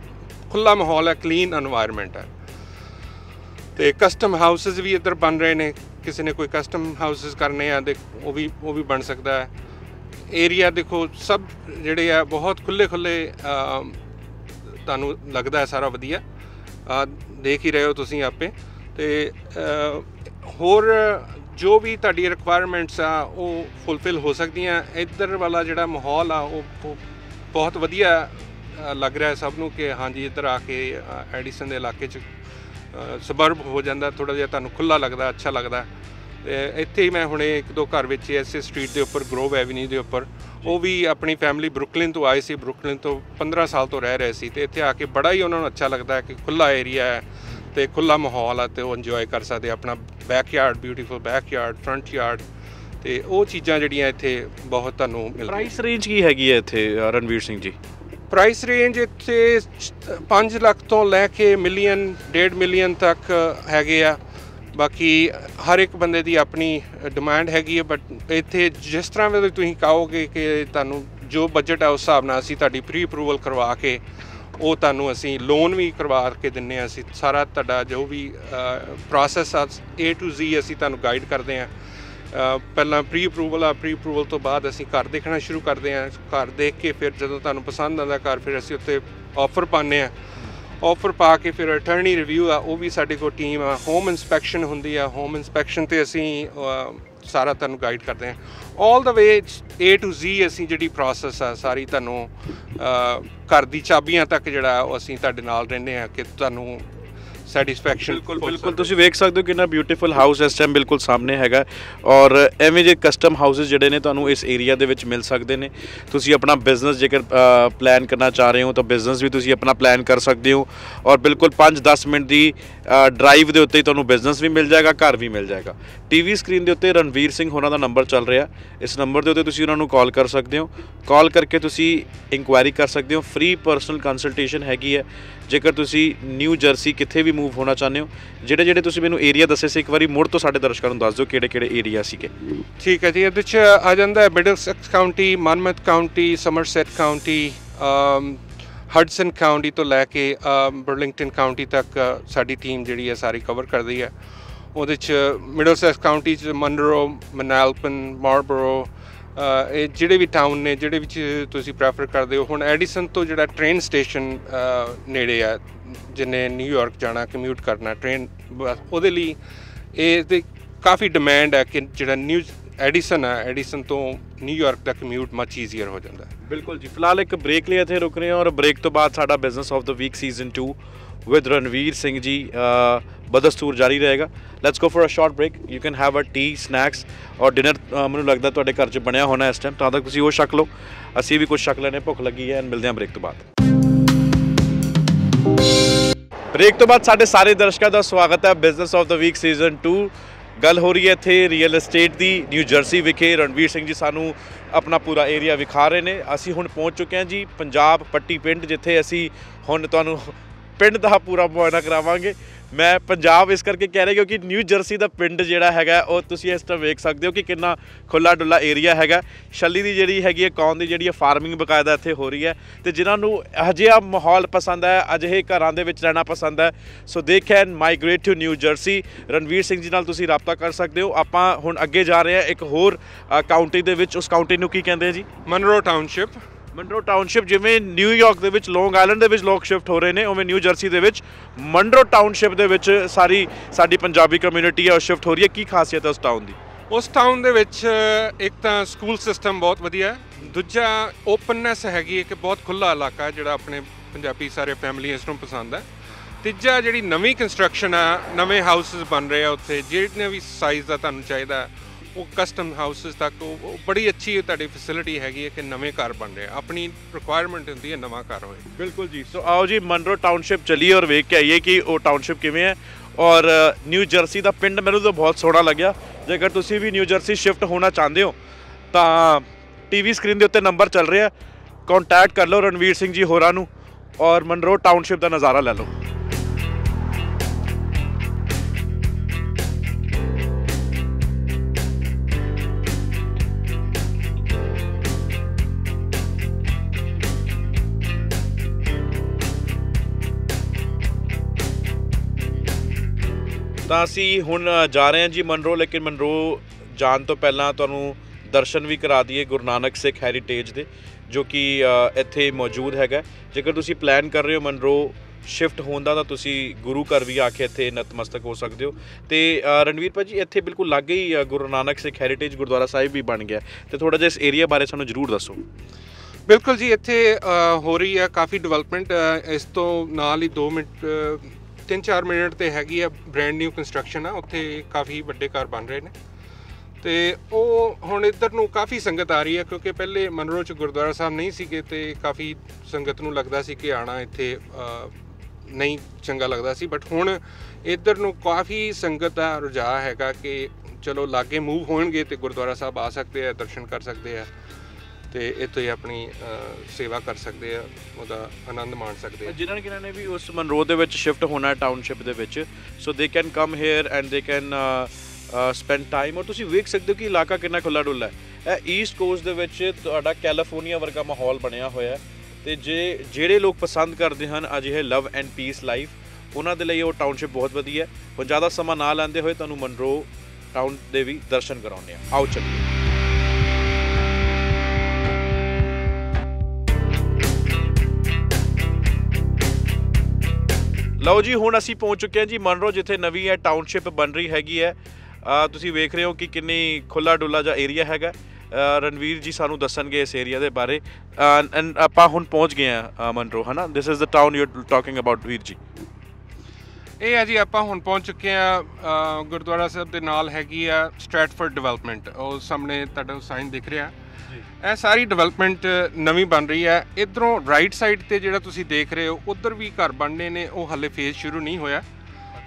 ਖੁੱਲਾ ਮਾਹੌਲ ਹੈ ਕਲੀਨ এনवायरमेंट ਹੈ। ਤੇ ਕਸਟਮ ਹਾਊਸਸ ਵੀ ਇੱਧਰ ਬਣ ਰਹੇ ਨੇ। ਕਿਸੇ ਨੇ ਕੋਈ ਕਸਟਮ ਹਾਊਸਸ ਕਰਨੇ ਆ ਦੇ ਉਹ ਵੀ ਉਹ ਵੀ ਬਣ ਸਕਦਾ ਹੈ। ਏਰੀਆ ਦੇਖੋ, ਸਭ ਜਿਹੜੇ ਆ, ਬਹੁਤ ਖੁੱਲੇ ਖੁੱਲੇ ਤੁਹਾਨੂੰ ਲੱਗਦਾ ਹੈ ਸਾਰਾ ਵਧੀਆ। ਦੇਖ ਹੀ ਰਹੇ ਹੋ ਤੁਸੀਂ ਆਪੇ। ਤੇ ਹੋਰ ਜੋ ਵੀ ਤੁਹਾਡੀ ਰਿਕੁਆਇਰਮੈਂਟਸ ਆ, ਉਹ ਫੁੱਲਫਿਲ ਹੋ ਸਕਦੀਆਂ। ਇੱਧਰ ਵਾਲਾ ਜਿਹੜਾ ਮਾਹੌਲ ਆ, ਉਹ ਬਹੁਤ ਵਧੀਆ ਲੱਗ ਰਿਹਾ ਸਭ ਨੂੰ ਕਿ ਹਾਂਜੀ, ਇੱਧਰ ਆ ਕੇ ਐਡੀਸਨ ਦੇ ਇਲਾਕੇ 'ਚ ਸਬਰਬ ਹੋ ਜਾਂਦਾ ਥੋੜਾ ਜਿਹਾ ਤੁਹਾਨੂੰ ਖੁੱਲਾ ਲੱਗਦਾ ਅੱਛਾ ਲੱਗਦਾ। ਇੱਥੇ ਹੀ ਮੈਂ ਹੁਣੇ ਇੱਕ ਦੋ ਘਰ ਵਿੱਚ ਐਸੇ ਸਟਰੀਟ ਦੇ ਉੱਪਰ ਗਰੋਵ ਐਵਨਿਊ ਦੇ ਉੱਪਰ। ਉਹ ਵੀ ਆਪਣੀ ਫੈਮਿਲੀ ਬਰੁਕਲਿਨ ਤੋਂ ਆਏ ਸੀ ਬਰੁਕਲਿਨ ਤੋਂ 15 ਸਾਲ ਤੋਂ ਰਹਿ ਰਹੇ ਸੀ ਤੇ ਇੱਥੇ ਆ ਕੇ ਬੜਾ ਹੀ ਉਹਨਾਂ ਨੂੰ ਅੱਛਾ ਲੱਗਦਾ ਹੈ ਕਿ ਖੁੱਲਾ ਏਰੀਆ ਹੈ ਤੇ ਖੁੱਲਾ ਮਾਹੌਲ ਆ ਤੇ ਉਹ ਇੰਜੋਏ ਕਰ ਸਕਦੇ। ਆਪਣਾ backyard beautiful backyard front yard ਤੇ ਉਹ ਚੀਜ਼ਾਂ ਜਿਹੜੀਆਂ ਇੱਥੇ ਬਹੁਤ ਤੁਹਾਨੂੰ ਮਿਲਦੀਆਂ।
ਪ੍ਰਾਈਸ ਰੇਂਜ ਕੀ ਹੈਗੀ ਹੈ ਇੱਥੇ ਰਣਵੀਰ ਸਿੰਘ ਜੀ?
ਪ੍ਰਾਈਸ ਰੇਂਜ ਇੱਥੇ 5 ਲੱਖ ਤੋਂ ਲੈ ਕੇ ਮਿਲੀਅਨ 1.5 ਮਿਲੀਅਨ ਤੱਕ ਹੈਗੇ ਆ। ਬਾਕੀ ਹਰ ਇੱਕ ਬੰਦੇ ਦੀ ਆਪਣੀ ਡਿਮਾਂਡ ਹੈਗੀ ਹੈ ਬਟ ਇੱਥੇ ਜਿਸ ਤਰ੍ਹਾਂ ਵੀ ਤੁਸੀਂ ਕਹੋਗੇ ਕਿ ਤੁਹਾਨੂੰ ਜੋ ਬਜਟ ਹੈ ਉਸ ਹਿਸਾਬ ਨਾਲ ਅਸੀਂ ਤੁਹਾਡੀ ਪ੍ਰੀ ਅਪਰੂਵਲ ਕਰਵਾ ਕੇ ਉਹ ਤੁਹਾਨੂੰ ਅਸੀਂ ਲੋਨ ਵੀ ਕਰਵਾ ਕੇ ਦਿੰਨੇ ਆ। ਅਸੀਂ ਸਾਰਾ ਤੁਹਾਡਾ ਜੋ ਵੀ ਪ੍ਰੋਸੈਸ ਆ, A to Z ਅਸੀਂ ਤੁਹਾਨੂੰ ਗਾਈਡ ਕਰਦੇ ਆ। ਪਹਿਲਾਂ ਪ੍ਰੀ ਅਪਰੂਵਲ ਆ ਪ੍ਰੀ ਅਪਰੂਵਲ ਤੋਂ ਬਾਅਦ ਅਸੀਂ ਘਰ ਦੇਖਣਾ ਸ਼ੁਰੂ ਕਰਦੇ ਹਾਂ। ਘਰ ਦੇਖ ਕੇ ਫਿਰ ਜਦੋਂ ਤੁਹਾਨੂੰ ਪਸੰਦ ਆਉਂਦਾ ਘਰ, ਫਿਰ ਅਸੀਂ ਉੱਤੇ ਆਫਰ ਪਾਉਂਦੇ ਹਾਂ। ਆਫਰ ਪਾ ਕੇ ਫਿਰ ਅਟਰਨੀ ਰਿਵਿਊ ਆ, ਉਹ ਵੀ ਸਾਡੇ ਕੋਲ ਟੀਮ ਆ। ਹੋਮ ਇਨਸਪੈਕਸ਼ਨ ਹੁੰਦੀ ਆ ਹੋਮ ਇਨਸਪੈਕਸ਼ਨ ਤੇ ਅਸੀਂ ਸਾਰਾ ਤੁਹਾਨੂੰ ਗਾਈਡ ਕਰਦੇ ਹਾਂ। 올 the way A to Z ਅਸੀਂ ਜਿਹੜੀ ਪ੍ਰੋਸੈਸ ਆ, ਸਾਰੀ ਤੁਹਾਨੂੰ ਘਰ ਦੀ ਚਾਬੀਆਂ ਤੱਕ ਜਿਹੜਾ ਉਹ ਅਸੀਂ ਤੁਹਾਡੇ ਨਾਲ ਰਹਿੰਦੇ ਆ ਕਿ ਤੁਹਾਨੂੰ ਸੈਟੀਸਫੈਕਸ਼ਨ
ਬਿਲਕੁਲ ਬਿਲਕੁਲ। ਤੁਸੀਂ ਵੇਖ ਸਕਦੇ ਹੋ ਕਿੰਨਾ ਬਿਊਟੀਫੁਲ ਹਾਊਸ ਇਸ ਟਾਈਮ ਬਿਲਕੁਲ ਸਾਹਮਣੇ ਹੈਗਾ। ਔਰ ਐਵੇਂ ਜੇ ਕਸਟਮ ਹਾਊਸਸ ਜਿਹੜੇ ਨੇ ਤੁਹਾਨੂੰ ਇਸ ਏਰੀਆ ਦੇ ਵਿੱਚ ਮਿਲ ਸਕਦੇ ਨੇ। ਤੁਸੀਂ ਆਪਣਾ ਬਿਜ਼ਨਸ ਜੇਕਰ ਪਲਾਨ ਕਰਨਾ ਚਾਹ ਰਹੇ ਹੋ ਤਾਂ ਬਿਜ਼ਨਸ ਵੀ ਤੁਸੀਂ ਆਪਣਾ ਪਲਾਨ ਕਰ ਸਕਦੇ ਹੋ। ਔਰ ਬਿਲਕੁਲ 5-10 ਮਿੰਟ ਦੀ ਡਰਾਈਵ ਦੇ ਉੱਤੇ ਹੀ ਤੁਹਾਨੂੰ ਬਿਜ਼ਨਸ ਵੀ ਮਿਲ ਜਾਏਗਾ, ਘਰ ਵੀ ਮਿਲ ਜਾਏਗਾ। ਟੀਵੀ ਸਕਰੀਨ ਦੇ ਉੱਤੇ ਰਣਵੀਰ ਸਿੰਘ ਹੋਰਾਂ ਦਾ ਨੰਬਰ ਚੱਲ ਰਿਹਾ। ਇਸ ਨੰਬਰ ਦੇ ਉੱਤੇ ਤੁਸੀਂ ਉਹਨਾਂ ਨੂੰ ਕਾਲ ਕਰ ਸਕਦੇ ਹੋ। ਕਾਲ ਕਰਕੇ ਤੁਸੀਂ ਇਨਕੁਆਇਰੀ ਕਰ ਸਕਦੇ ਹੋ। ਫ੍ਰੀ ਪਰਸਨਲ ਕੰਸਲਟੇਸ਼ਨ ਹੈਗੀ ਹੈ। ਜੇਕਰ ਤੁਸੀਂ ਨਿਊ ਜਰਸੀ ਕਿੱਥੇ ਵੀ ਮੂਵ ਹੋਣਾ ਚਾਹੁੰਦੇ ਹੋ ਜਿਹੜੇ ਜਿਹੜੇ ਤੁਸੀਂ ਮੈਨੂੰ ਏਰੀਆ ਦੱਸੇ ਸੀ, ਇੱਕ ਵਾਰੀ ਮੁੜ ਤੋਂ ਸਾਡੇ ਦਰਸ਼ਕਾਂ ਨੂੰ ਦੱਸ ਦਿਓ ਕਿਹੜੇ ਕਿਹੜੇ ਏਰੀਆ ਸੀਗੇ।
ਠੀਕ ਹੈ ਜੀ, ਇਹਦੇ ਚ ਆ ਜਾਂਦਾ ਹੈ Middlesex County Monmouth County Somerset County Hudson County ਤੋਂ ਲੈ ਕੇ ਬਰਲਿੰਗਟਨ ਕਾਉਂਟੀ ਤੱਕ ਸਾਡੀ ਟੀਮ ਜਿਹੜੀ ਹੈ ਸਾਰੀ ਕਵਰ ਕਰਦੀ ਹੈ। ਉਹਦੇ ਚ ਮਿਡਲਸੈਕਸ ਕਾਉਂਟੀ ਚ ਮਨਰੋ ਮਨਾਲਪਨ ਮਾਰਬਰੋ ਇਹ ਜਿਹੜੇ ਵੀ ਟਾਊਨ ਨੇ, ਜਿਹੜੇ ਵਿੱਚ ਤੁਸੀਂ ਪ੍ਰੈਫਰ ਕਰਦੇ ਹੋ, ਹੁਣ ਐਡੀਸਨ ਤੋਂ ਜਿਹੜਾ ਟ੍ਰੇਨ ਸਟੇਸ਼ਨ ਨੇੜੇ ਆ ਜਿਹਨੇ ਨਿਊਯਾਰਕ ਜਾਣਾ ਕਮਿਊਟ ਕਰਨਾ ਟ੍ਰੇਨ ਉਹਦੇ ਲਈ ਇਹ ਤੇ ਕਾਫੀ ਡਿਮਾਂਡ ਹੈ ਕਿ ਜਿਹੜਾ ਨਿਊ ਐਡੀਸਨ ਹੈ ਐਡੀਸਨ ਤੋਂ ਨਿਊਯਾਰਕ ਦਾ ਕਮਿਊਟ ਮਚ ਈਜ਼ੀਅਰ ਹੋ ਜਾਂਦਾ ਹੈ।
ਬਿਲਕੁਲ ਜੀ। ਫਿਲਹਾਲ ਇੱਕ ਬ੍ਰੇਕ ਲਈ ਇੱਥੇ ਰੁਕ ਰਹੇ ਹਾਂ ਔਰ ਬ੍ਰੇਕ ਤੋਂ ਬਾਅਦ ਸਾਡਾ business of the week season 2 with Ranveer Singh ji ਬਦਸਤੂਰ ਜਾਰੀ ਰਹੇਗਾ। Let's go for a short break you can have a tea snacks or dinner ਮੈਨੂੰ ਲੱਗਦਾ ਤੁਹਾਡੇ ਘਰ 'ਚ ਬਣਿਆ ਹੋਣਾ ਇਸ ਟਾਈਮ ਤਾਂ ਤੱਕ ਤੁਸੀਂ ਉਹ ਛਕ ਲਓ। ਅਸੀਂ ਵੀ ਕੁਝ ਛਕ ਲੈਣੇ ਭੁੱਖ ਲੱਗੀ ਹੈ, ਮਿਲਦੇ ਹਾਂ ਬ੍ਰੇਕ ਤੋਂ ਬਾਅਦ। ਬ੍ਰੇਕ ਤੋਂ ਬਾਅਦ ਸਾਡੇ ਸਾਰੇ ਦਰਸ਼ਕਾਂ ਦਾ ਸਵਾਗਤ ਹੈ। Business of the week season 2 ਗੱਲ ਹੋ ਰਹੀ ਹੈ ਇੱਥੇ ਰੀਅਲ ਏਸਟੇਟ ਦੀ ਨਿਊ ਜਰਸੀ ਵਿਖੇ। ਰਣਵੀਰ ਸਿੰਘ ਜੀ ਸਾਨੂੰ ਆਪਣਾ ਪੂਰਾ ਏਰੀਆ ਵਿਖਾ ਰਹੇ ਨੇ। ਅਸੀਂ ਹੁਣ ਪਹੁੰਚ ਚੁੱਕੇ ਹਾਂ ਜੀ ਪੰਜਾਬ ਪੱਟੀ ਪਿੰਡ, ਜਿੱਥੇ ਅਸੀਂ ਹੁਣ ਤੁਹਾਨੂੰ ਪਿੰਡ ਦਾ ਪੂਰਾ ਮੁਆਇਨਾ ਕਰਾਵਾਂਗੇ। ਮੈਂ ਪੰਜਾਬ ਇਸ ਕਰਕੇ ਕਹਿ ਰਿਹਾ ਕਿਉਂਕਿ ਨਿਊ ਜਰਸੀ ਦਾ ਪਿੰਡ ਜਿਹੜਾ ਹੈਗਾ, ਉਹ ਤੁਸੀਂ ਇਸ ਤਰ੍ਹਾਂ ਵੇਖ ਸਕਦੇ ਹੋ ਕਿ ਕਿੰਨਾ ਖੁੱਲਾ ਡੁੱਲਾ ਏਰੀਆ ਹੈਗਾ। ਛੱਲੀ ਦੀ ਜਿਹੜੀ ਹੈਗੀ ਹੈ ਕੌਣ ਦੀ ਜਿਹੜੀ ਹੈ ਫਾਰਮਿੰਗ ਬਕਾਇਦਾ ਇੱਥੇ ਹੋ ਰਹੀ ਹੈ। ਤੇ ਜਿਨ੍ਹਾਂ ਨੂੰ ਅਜਿਹਾ ਮਾਹੌਲ ਪਸੰਦ ਹੈ, ਅਜਿਹੇ ਘਰਾਂ ਦੇ ਵਿੱਚ ਰਹਿਣਾ ਪਸੰਦ ਹੈ, so they can migrate to New Jersey Ranveer Singh ji ਨਾਲ ਤੁਸੀਂ ਰਾਬਤਾ ਕਰ ਸਕਦੇ ਹੋ। ਆਪਾਂ ਹੁਣ ਅੱਗੇ ਜਾ ਰਹੇ ਹਾਂ ਇੱਕ ਹੋਰ ਕਾਉਂਟੀ ਦੇ ਵਿੱਚ। ਉਸ ਕਾਉਂਟੀ ਨੂੰ ਕੀ ਕਹਿੰਦੇ ਆ ਜੀ?
ਮਨਰੋ ਟਾਊਨਸ਼ਿਪ
ਮੰਡਰੋ ਟਾਊਨਸ਼ਿਪ ਜਿਵੇਂ ਨਿਊਯਾਰਕ ਦੇ ਵਿੱਚ, ਲੌਂਗ ਆਈਲੈਂਡ ਦੇ ਵਿੱਚ ਲੋਕ ਸ਼ਿਫਟ ਹੋ ਰਹੇ ਨੇ, ਉਵੇਂ ਨਿਊ ਜਰਸੀ ਦੇ ਵਿੱਚ, ਮੰਡਰੋ ਟਾਊਨਸ਼ਿਪ ਦੇ ਵਿੱਚ ਸਾਰੀ, ਸਾਡੀ ਪੰਜਾਬੀ ਕਮਿਊਨਿਟੀ ਹੈ ਉਹ ਸ਼ਿਫਟ ਹੋ ਰਹੀ ਹੈ। ਕੀ ਖਾਸੀਅਤ ਹੈ ਉਸ ਟਾਊਨ ਦੀ?
ਉਸ ਟਾਊਨ ਦੇ ਵਿੱਚ, ਇੱਕ ਤਾਂ ਸਕੂਲ ਸਿਸਟਮ ਬਹੁਤ ਵਧੀਆ ਹੈ। ਦੂਜਾ ਓਪਨਨੈਸ ਹੈਗੀ ਹੈ ਕਿ ਬਹੁਤ ਖੁੱਲਾ ਇਲਾਕਾ ਹੈ, ਜਿਹੜਾ ਆਪਣੇ ਪੰਜਾਬੀ ਸਾਰੇ ਫੈਮਲੀਜ਼ ਨੂੰ ਪਸੰਦ ਹੈ। ਤੀਜਾ ਜਿਹੜੀ ਨਵੀਂ ਕੰਸਟਰਕਸ਼ਨ ਆ, ਨਵੇਂ ਹਾਊਸਸ ਬਣ ਰਹੇ ਆ ਉੱਥੇ ਜਿਹੜੇ ਵੀ ਸਾਈਜ਼ ਦਾ ਤੁਹਾਨੂੰ ਚਾਹੀਦਾ ਉਹ ਕਸਟਮ ਹਾਊਸਸ ਤੱਕ, ਉਹ ਬੜੀ ਅੱਛੀ ਤੁਹਾਡੀ ਫੈਸਿਲਿਟੀ ਹੈਗੀ ਹੈ ਕਿ ਨਵੇਂ ਘਰ ਬਣ ਰਹੇ ਆਪਣੀ ਰਿਕੁਆਇਰਮੈਂਟ ਹੁੰਦੀ ਹੈ ਨਵਾਂ ਘਰ ਹੋਏ।
ਬਿਲਕੁਲ ਜੀ। ਸੋ ਆਓ ਜੀ ਮਨਰੋ ਟਾਊਨਸ਼ਿਪ ਚਲੀਏ ਔਰ ਵੇਖ ਕੇ ਆਈਏ ਕਿ ਉਹ ਟਾਊਨਸ਼ਿਪ ਕਿਵੇਂ ਹੈ। ਔਰ ਨਿਊ ਜਰਸੀ ਦਾ ਪਿੰਡ ਮੈਨੂੰ ਤਾਂ ਬਹੁਤ ਸੋਹਣਾ ਲੱਗਿਆ। ਜੇਕਰ ਤੁਸੀਂ ਵੀ ਨਿਊ ਜਰਸੀ ਸ਼ਿਫਟ ਹੋਣਾ ਚਾਹੁੰਦੇ ਹੋ, ਤਾਂ ਟੀਵੀ ਸਕਰੀਨ ਦੇ ਉੱਤੇ ਨੰਬਰ ਚੱਲ ਰਿਹਾ ਕੰਟੈਕਟ ਕਰ ਲਓ ਰਣਵੀਰ ਸਿੰਘ ਜੀ ਹੋਰਾਂ ਨੂੰ ਔਰ ਮਨਰੋ ਟਾਊਨਸ਼ਿਪ ਦਾ ਨਜ਼ਾਰਾ ਲੈ ਲਓ। ਤਾਂ ਅਸੀਂ ਹੁਣ ਜਾ ਰਹੇ ਹਾਂ ਜੀ ਮਨਰੋ ਲੇਕਿਨ ਮਨਰੋ ਜਾਣ ਤੋਂ ਪਹਿਲਾਂ ਤੁਹਾਨੂੰ ਦਰਸ਼ਨ ਵੀ ਕਰਾ ਦਈਏ ਗੁਰੂ ਨਾਨਕ ਸਿੱਖ ਹੈਰੀਟੇਜ ਦੇ ਜੋ ਕਿ ਇੱਥੇ ਮੌਜੂਦ ਹੈਗਾ। ਜੇਕਰ ਤੁਸੀਂ ਪਲਾਨ ਕਰ ਰਹੇ ਹੋ ਮਨਰੋ ਸ਼ਿਫਟ ਹੋਣ ਦਾ ਤਾਂ ਤੁਸੀਂ ਗੁਰੂ ਘਰ ਵੀ ਆ ਕੇ ਇੱਥੇ ਨਤਮਸਤਕ ਹੋ ਸਕਦੇ ਹੋ। ਤੇ ਅ, ਰਣਵੀਰ ਭਾਜੀ ਇੱਥੇ ਬਿਲਕੁਲ ਲਾਗੇ ਹੀ ਗੁਰੂ ਨਾਨਕ ਸਿੱਖ ਹੈਰੀਟੇਜ ਗੁਰਦੁਆਰਾ ਸਾਹਿਬ ਵੀ ਬਣ ਗਿਆ ਤੇ ਥੋੜਾ ਜਿਹਾ ਇਸ ਏਰੀਆ ਬਾਰੇ ਸਾਨੂੰ ਜਰੂਰ ਦੱਸੋ।
ਬਿਲਕੁਲ ਜੀ ਇੱਥੇ ਹੋ ਰਹੀ ਹੈ ਕਾਫੀ ਡਿਵੈਲਪਮੈਂਟ ਇਸ ਤੋਂ ਨਾਲ ਹੀ 2 ਮਿੰਟ 3-4 ਮਿੰਟ ਤੇ ਹੈਗੀ ਆ ਬ੍ਰੈਂਡ ਨਿਊ ਕੰਸਟਰਕਸ਼ਨ ਆ, ਉੱਥੇ ਕਾਫੀ ਵੱਡੇ ਘਰ ਬਣ ਰਹੇ ਨੇ। ਤੇ ਉਹ ਹੁਣ ਇੱਧਰ ਨੂੰ ਕਾਫੀ ਸੰਗਤ ਆ ਰਹੀ ਹੈ ਕਿਉਂਕਿ ਪਹਿਲੇ ਮਨਰੋ ਚ ਗੁਰਦੁਆਰਾ ਸਾਹਿਬ ਨਹੀਂ ਸੀਗੇ ਤੇ ਕਾਫੀ ਸੰਗਤ ਨੂੰ ਲੱਗਦਾ ਸੀ ਕਿ ਆਣਾ ਇੱਥੇ ਨਹੀਂ ਚੰਗਾ ਲੱਗਦਾ ਸੀ। ਬਟ ਹੁਣ ਇੱਧਰ ਨੂੰ ਕਾਫੀ ਸੰਗਤ ਦਾ ਰੁਝਾਅ ਹੈਗਾ ਕਿ ਚਲੋ ਲਾਗੇ ਮੂਵ ਹੋਣਗੇ ਤੇ ਗੁਰਦੁਆਰਾ ਸਾਹਿਬ ਆ ਸਕਦੇ ਆ, ਦਰਸ਼ਨ ਕਰ ਸਕਦੇ ਆ। ਤੇ ਇੱਥੇ ਹੀ ਆਪਣੀ ਸੇਵਾ ਕਰ ਸਕਦੇ ਆ, ਉਹਦਾ ਆਨੰਦ ਮਾਣ ਸਕਦੇ ਆ।
ਜਿਨ੍ਹਾਂ ਕਿਨਾਂ ਨੇ ਵੀ ਉਸ ਮਨਰੋ ਦੇ ਵਿੱਚ ਸ਼ਿਫਟ ਹੋਣਾ ਟਾਊਨਸ਼ਿਪ ਦੇ ਵਿੱਚ so they can come here and they can spend time or ਤੁਸੀਂ ਵੇਖ ਸਕਦੇ ਹੋ ਕਿ ਇਲਾਕਾ ਕਿੰਨਾ ਖੁੱਲਾ ਡੁੱਲਾ ਹੈ। ਇਹ ਈਸਟ ਕੋਸਟ ਦੇ ਵਿੱਚ ਤੁਹਾਡਾ ਕੈਲੀਫੋਰਨੀਆ ਵਰਗਾ ਮਾਹੌਲ ਬਣਿਆ ਹੋਇਆ ਹੈ ਤੇ ਜੇ ਜਿਹੜੇ ਲੋਕ ਪਸੰਦ ਕਰਦੇ ਹਨ ਅਜਿਹੇ ਲਵ ਐਂਡ ਪੀਸ ਲਾਈਫ ਉਹਨਾਂ ਦੇ ਲਈ ਉਹ ਟਾਊਨਸ਼ਿਪ ਬਹੁਤ ਵਧੀਆ ਹੈ। ਹੁਣ ਜ਼ਿਆਦਾ ਸਮਾਂ ਨਾ ਲੈਂਦੇ ਹੋਏ ਤੁਹਾਨੂੰ ਮਨਰੋ ਟਾਊਨ ਦੇ ਵੀ ਦਰਸ਼ਨ ਕਰਾਉਂਦੇ ਆ ਆਓ ਚੱਲੀਏ। ਲਓ ਜੀ, ਹੁਣ ਅਸੀਂ ਪਹੁੰਚ ਚੁੱਕੇ ਹਾਂ ਜੀ ਮਨਰੋ ਜਿੱਥੇ ਨਵੀਂ ਹੈ ਟਾਊਨਸ਼ਿਪ ਬਣ ਰਹੀ ਹੈਗੀ ਹੈ। ਤੁਸੀਂ ਵੇਖ ਰਹੇ ਹੋ ਕਿ ਕਿੰਨੀ ਖੁੱਲਾ ਡੁੱਲਾ ਜਿਹਾ ਏਰੀਆ ਹੈਗਾ। ਰਣਵੀਰ ਜੀ ਸਾਨੂੰ ਦੱਸਣਗੇ ਇਸ ਏਰੀਆ ਦੇ ਬਾਰੇ। ਐਂਡ ਆਪਾਂ ਹੁਣ ਪਹੁੰਚ ਗਏ ਹਾਂ ਮਨਰੋ ਹਨਾ? This is the town you talking about ਵੀਰ ਜੀ।
ਇਹ ਹੈ ਜੀ, ਆਪਾਂ ਹੁਣ ਪਹੁੰਚ ਚੁੱਕੇ ਆ ਗੁਰਦੁਆਰਾ ਸਾਹਿਬ ਦੇ ਨਾਲ ਹੈਗੀ ਆ ਸਟ੍ਰੈਟਫੋਰਡ ਡਿਵੈਲਪਮੈਂਟ ਉਹ ਸਾਹਮਣੇ ਤੁਹਾਡਾ ਸਾਈਨ ਦਿਖ ਰਿਹਾ। ਇਹ ਸਾਰੀ ਡਿਵੈਲਪਮੈਂਟ ਨਵੀਂ ਬਣ ਰਹੀ ਹੈ। ਇਧਰੋਂ ਰਾਈਟ ਸਾਈਡ ਤੇ ਜਿਹੜਾ ਤੁਸੀਂ ਦੇਖ ਰਹੇ ਹੋ ਉਧਰ ਵੀ ਘਰ ਬਣਨੇ ਨੇ ਉਹ ਹਾਲੇ ਫੇਜ਼ ਸ਼ੁਰੂ ਨਹੀਂ ਹੋਇਆ।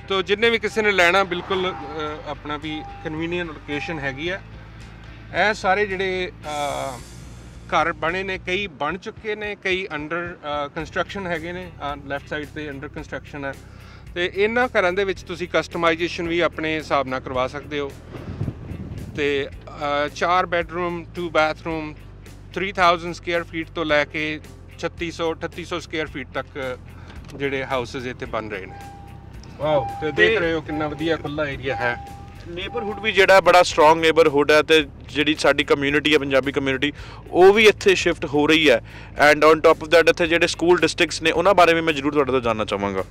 ਤੋ ਜਿੰਨੇ ਵੀ ਕਿਸੇ ਨੇ ਲੈਣਾ ਬਿਲਕੁਲ ਆਪਣਾ ਵੀ ਕਨਵੀਨੀਅੰਟ ਲੋਕੇਸ਼ਨ ਹੈਗੀ ਆ ਇਹ ਸਾਰੇ ਜਿਹੜੇ ਘਰ ਬਣੇ ਨੇ ਕਈ ਬਣ ਚੁੱਕੇ ਨੇ ਕਈ ਅੰਡਰ ਕੰਸਟਰਕਸ਼ਨ ਹੈਗੇ ਨੇ। ਲੈਫਟ ਸਾਈਡ ਤੇ ਅੰਡਰ ਕੰਸਟਰਕਸ਼ਨ ਹੈ। ਤੇ ਇਹਨਾਂ ਘਰਾਂ ਦੇ ਵਿੱਚ ਤੁਸੀਂ ਕਸਟਮਾਈਜੇਸ਼ਨ ਵੀ ਆਪਣੇ ਹਿਸਾਬ ਨਾਲ ਕਰਵਾ ਸਕਦੇ ਹੋ। ਤੇ 4 ਬੈਡਰੂਮ 2 ਬਾਥਰੂਮ 3000 ਸਕੁਅਰ ਫੀਟ ਤੋਂ ਲੈ ਕੇ 3600 3800 ਸਕੁਅਰ ਫੀਟ ਤੱਕ ਜਿਹੜੇ ਹਾਊਸਸ ਇੱਥੇ ਬਣ ਰਹੇ ਨੇ।
ਵਾਓ
ਤੇ ਦੇਖ ਰਹੇ ਹੋ ਕਿੰਨਾ ਵਧੀਆ ਖੁੱਲਾ ਏਰੀਆ ਹੈ।
ਨੇਬਰਹੁੱਡ ਵੀ ਜਿਹੜਾ ਬੜਾ ਸਟਰੋਂਗ ਨੇਬਰਹੁੱਡ ਹੈ ਤੇ ਜਿਹੜੀ ਸਾਡੀ ਕਮਿਊਨਿਟੀ ਹੈ ਪੰਜਾਬੀ ਕਮਿਊਨਿਟੀ ਉਹ ਵੀ ਇੱਥੇ ਸ਼ਿਫਟ ਹੋ ਰਹੀ ਹੈ। And on top of that ਇੱਥੇ ਜਿਹੜੇ ਸਕੂਲ ਡਿਸਟ੍ਰਿਕਟਸ ਨੇ ਉਹਨਾਂ ਬਾਰੇ ਵੀ ਮੈਂ ਜ਼ਰੂਰ ਤੁਹਾਡੇ ਤੋਂ ਜਾਨਣਾ ਚਾਹਾਂਗਾ।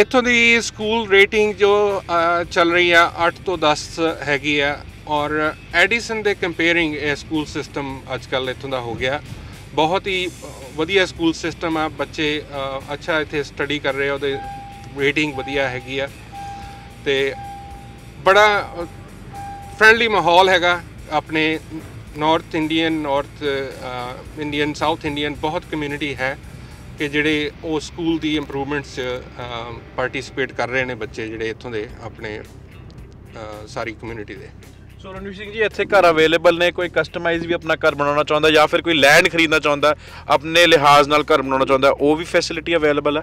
ਇੱਥੋਂ ਦੀ ਸਕੂਲ ਰੇਟਿੰਗ ਜੋ ਚੱਲ ਰਹੀ ਆ 8 ਤੋਂ 10 ਹੈਗੀ ਆ ਔਰ ਐਡੀਸਨ ਦੇ ਕੰਪੇਅਰਿੰਗ ਇਹ ਸਕੂਲ ਸਿਸਟਮ ਅੱਜ ਕੱਲ ਇੱਥੋਂ ਦਾ ਹੋ ਗਿਆ। ਬਹੁਤ ਹੀ ਵਧੀਆ ਸਕੂਲ ਸਿਸਟਮ ਆ। ਬੱਚੇ ਅੱਛਾ ਇੱਥੇ ਸਟੱਡੀ ਕਰ ਰਹੇ ਆ, ਉਹਦੇ ਰੇਟਿੰਗ ਵਧੀਆ ਹੈਗੀ ਆ। ਤੇ ਬੜਾ ਫ੍ਰੈਂਡਲੀ ਮਾਹੌਲ ਹੈਗਾ ਆਪਣੇ North Indian North Indian, South Indian ਬਹੁਤ ਕਮਿਊਨਿਟੀ ਹੈ ਕਿ ਜਿਹੜੇ ਉਹ ਸਕੂਲ ਦੀ ਇੰਪਰੂਵਮੈਂਟਸ 'ਚ ਪਾਰਟਿਸਿਪੇਟ ਕਰ ਰਹੇ ਨੇ ਬੱਚੇ ਜਿਹੜੇ ਇੱਥੋਂ ਦੇ ਆਪਣੇ ਸਾਰੀ ਕਮਿਊਨਿਟੀ ਦੇ।
ਸੋ ਰਣਵੀਰ ਸਿੰਘ ਜੀ, ਇੱਥੇ ਘਰ ਅਵੇਲੇਬਲ ਨੇ, ਕੋਈ ਕਸਟਮਾਈਜ਼ ਵੀ ਆਪਣਾ ਘਰ ਬਣਾਉਣਾ ਚਾਹੁੰਦਾ ਜਾਂ ਫਿਰ ਕੋਈ ਲੈਂਡ ਖਰੀਦਣਾ ਚਾਹੁੰਦਾ, ਆਪਣੇ ਲਿਹਾਜ਼ ਨਾਲ ਘਰ ਬਣਾਉਣਾ ਚਾਹੁੰਦਾ, ਉਹ ਵੀ ਫੈਸਿਲਿਟੀ ਅਵੇਲੇਬਲ ਹੈ?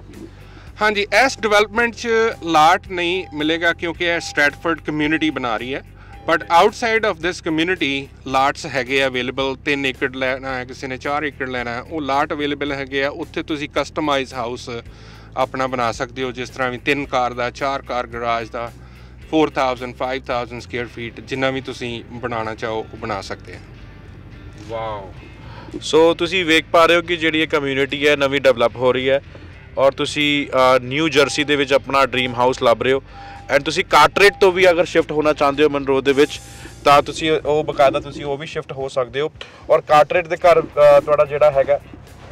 ਹਾਂਜੀ, ਇਸ ਡਿਵੈਲਪਮੈਂਟ 'ਚ ਲਾਟ ਨਹੀਂ ਮਿਲੇਗਾ ਕਿਉਂਕਿ ਇਹ ਸਟ੍ਰੈਟਫੋਰਡ ਕਮਿਊਨਿਟੀ ਬਣਾ ਰਹੀ ਹੈ। But outside of this community lots ਹੈਗੇ ਅਵੇਲੇਬਲ 3 ਏਕੜ ਲੈਣਾ ਹੈ, ਕਿਸੇ ਨੇ 4 ਏਕੜ ਲੈਣਾ ਹੈ, ਉਹ ਲਾਟ ਅਵੇਲੇਬਲ ਹੈਗੇ ਆ, ਉੱਥੇ ਤੁਸੀਂ ਕਸਟਮਾਈਜ਼ ਹਾਊਸ ਆਪਣਾ ਬਣਾ ਸਕਦੇ ਹੋ, ਜਿਸ ਤਰ੍ਹਾਂ ਵੀ 3 ਕਾਰ ਦਾ 4 ਕਾਰ ਗਰਾਜ ਦਾ 4000 5000 ਸਕੁਅਰ ਫੀਟ ਜਿੰਨਾ ਵੀ ਤੁਸੀਂ ਬਣਾਉਣਾ ਚਾਹੋ ਉਹ ਬਣਾ ਸਕਦੇ ਆ।
ਵਾਓ। ਸੋ ਤੁਸੀਂ ਵੇਖ ਪਾ ਰਹੇ ਹੋ ਕਿ ਜਿਹੜੀ ਇਹ ਕਮਿਊਨਿਟੀ ਹੈ ਨਵੀਂ ਡਿਵੈਲਪ ਹੋ ਰਹੀ ਹੈ ਔਰ ਤੁਸੀਂ ਨਿਊ ਜਰਸੀ ਦੇ ਵਿੱਚ ਆਪਣਾ ਡ੍ਰੀਮ ਹਾਊਸ ਲੱਭ ਰਹੇ ਹੋ। ਐਂਡ ਤੁਸੀਂ ਕਾਰਟਰੇਟ ਤੋਂ ਵੀ ਅਗਰ ਸ਼ਿਫਟ ਹੋਣਾ ਚਾਹੁੰਦੇ ਹੋ ਮਨਰੋ ਦੇ ਵਿੱਚ ਤਾਂ ਤੁਸੀਂ ਉਹ ਬਕਾਇਦਾ ਤੁਸੀਂ ਉਹ ਵੀ ਸ਼ਿਫਟ ਹੋ ਸਕਦੇ ਹੋ। ਔਰ ਕਾਰਟਰੇਟ ਦੇ ਘਰ ਤੁਹਾਡਾ ਜਿਹੜਾ ਹੈਗਾ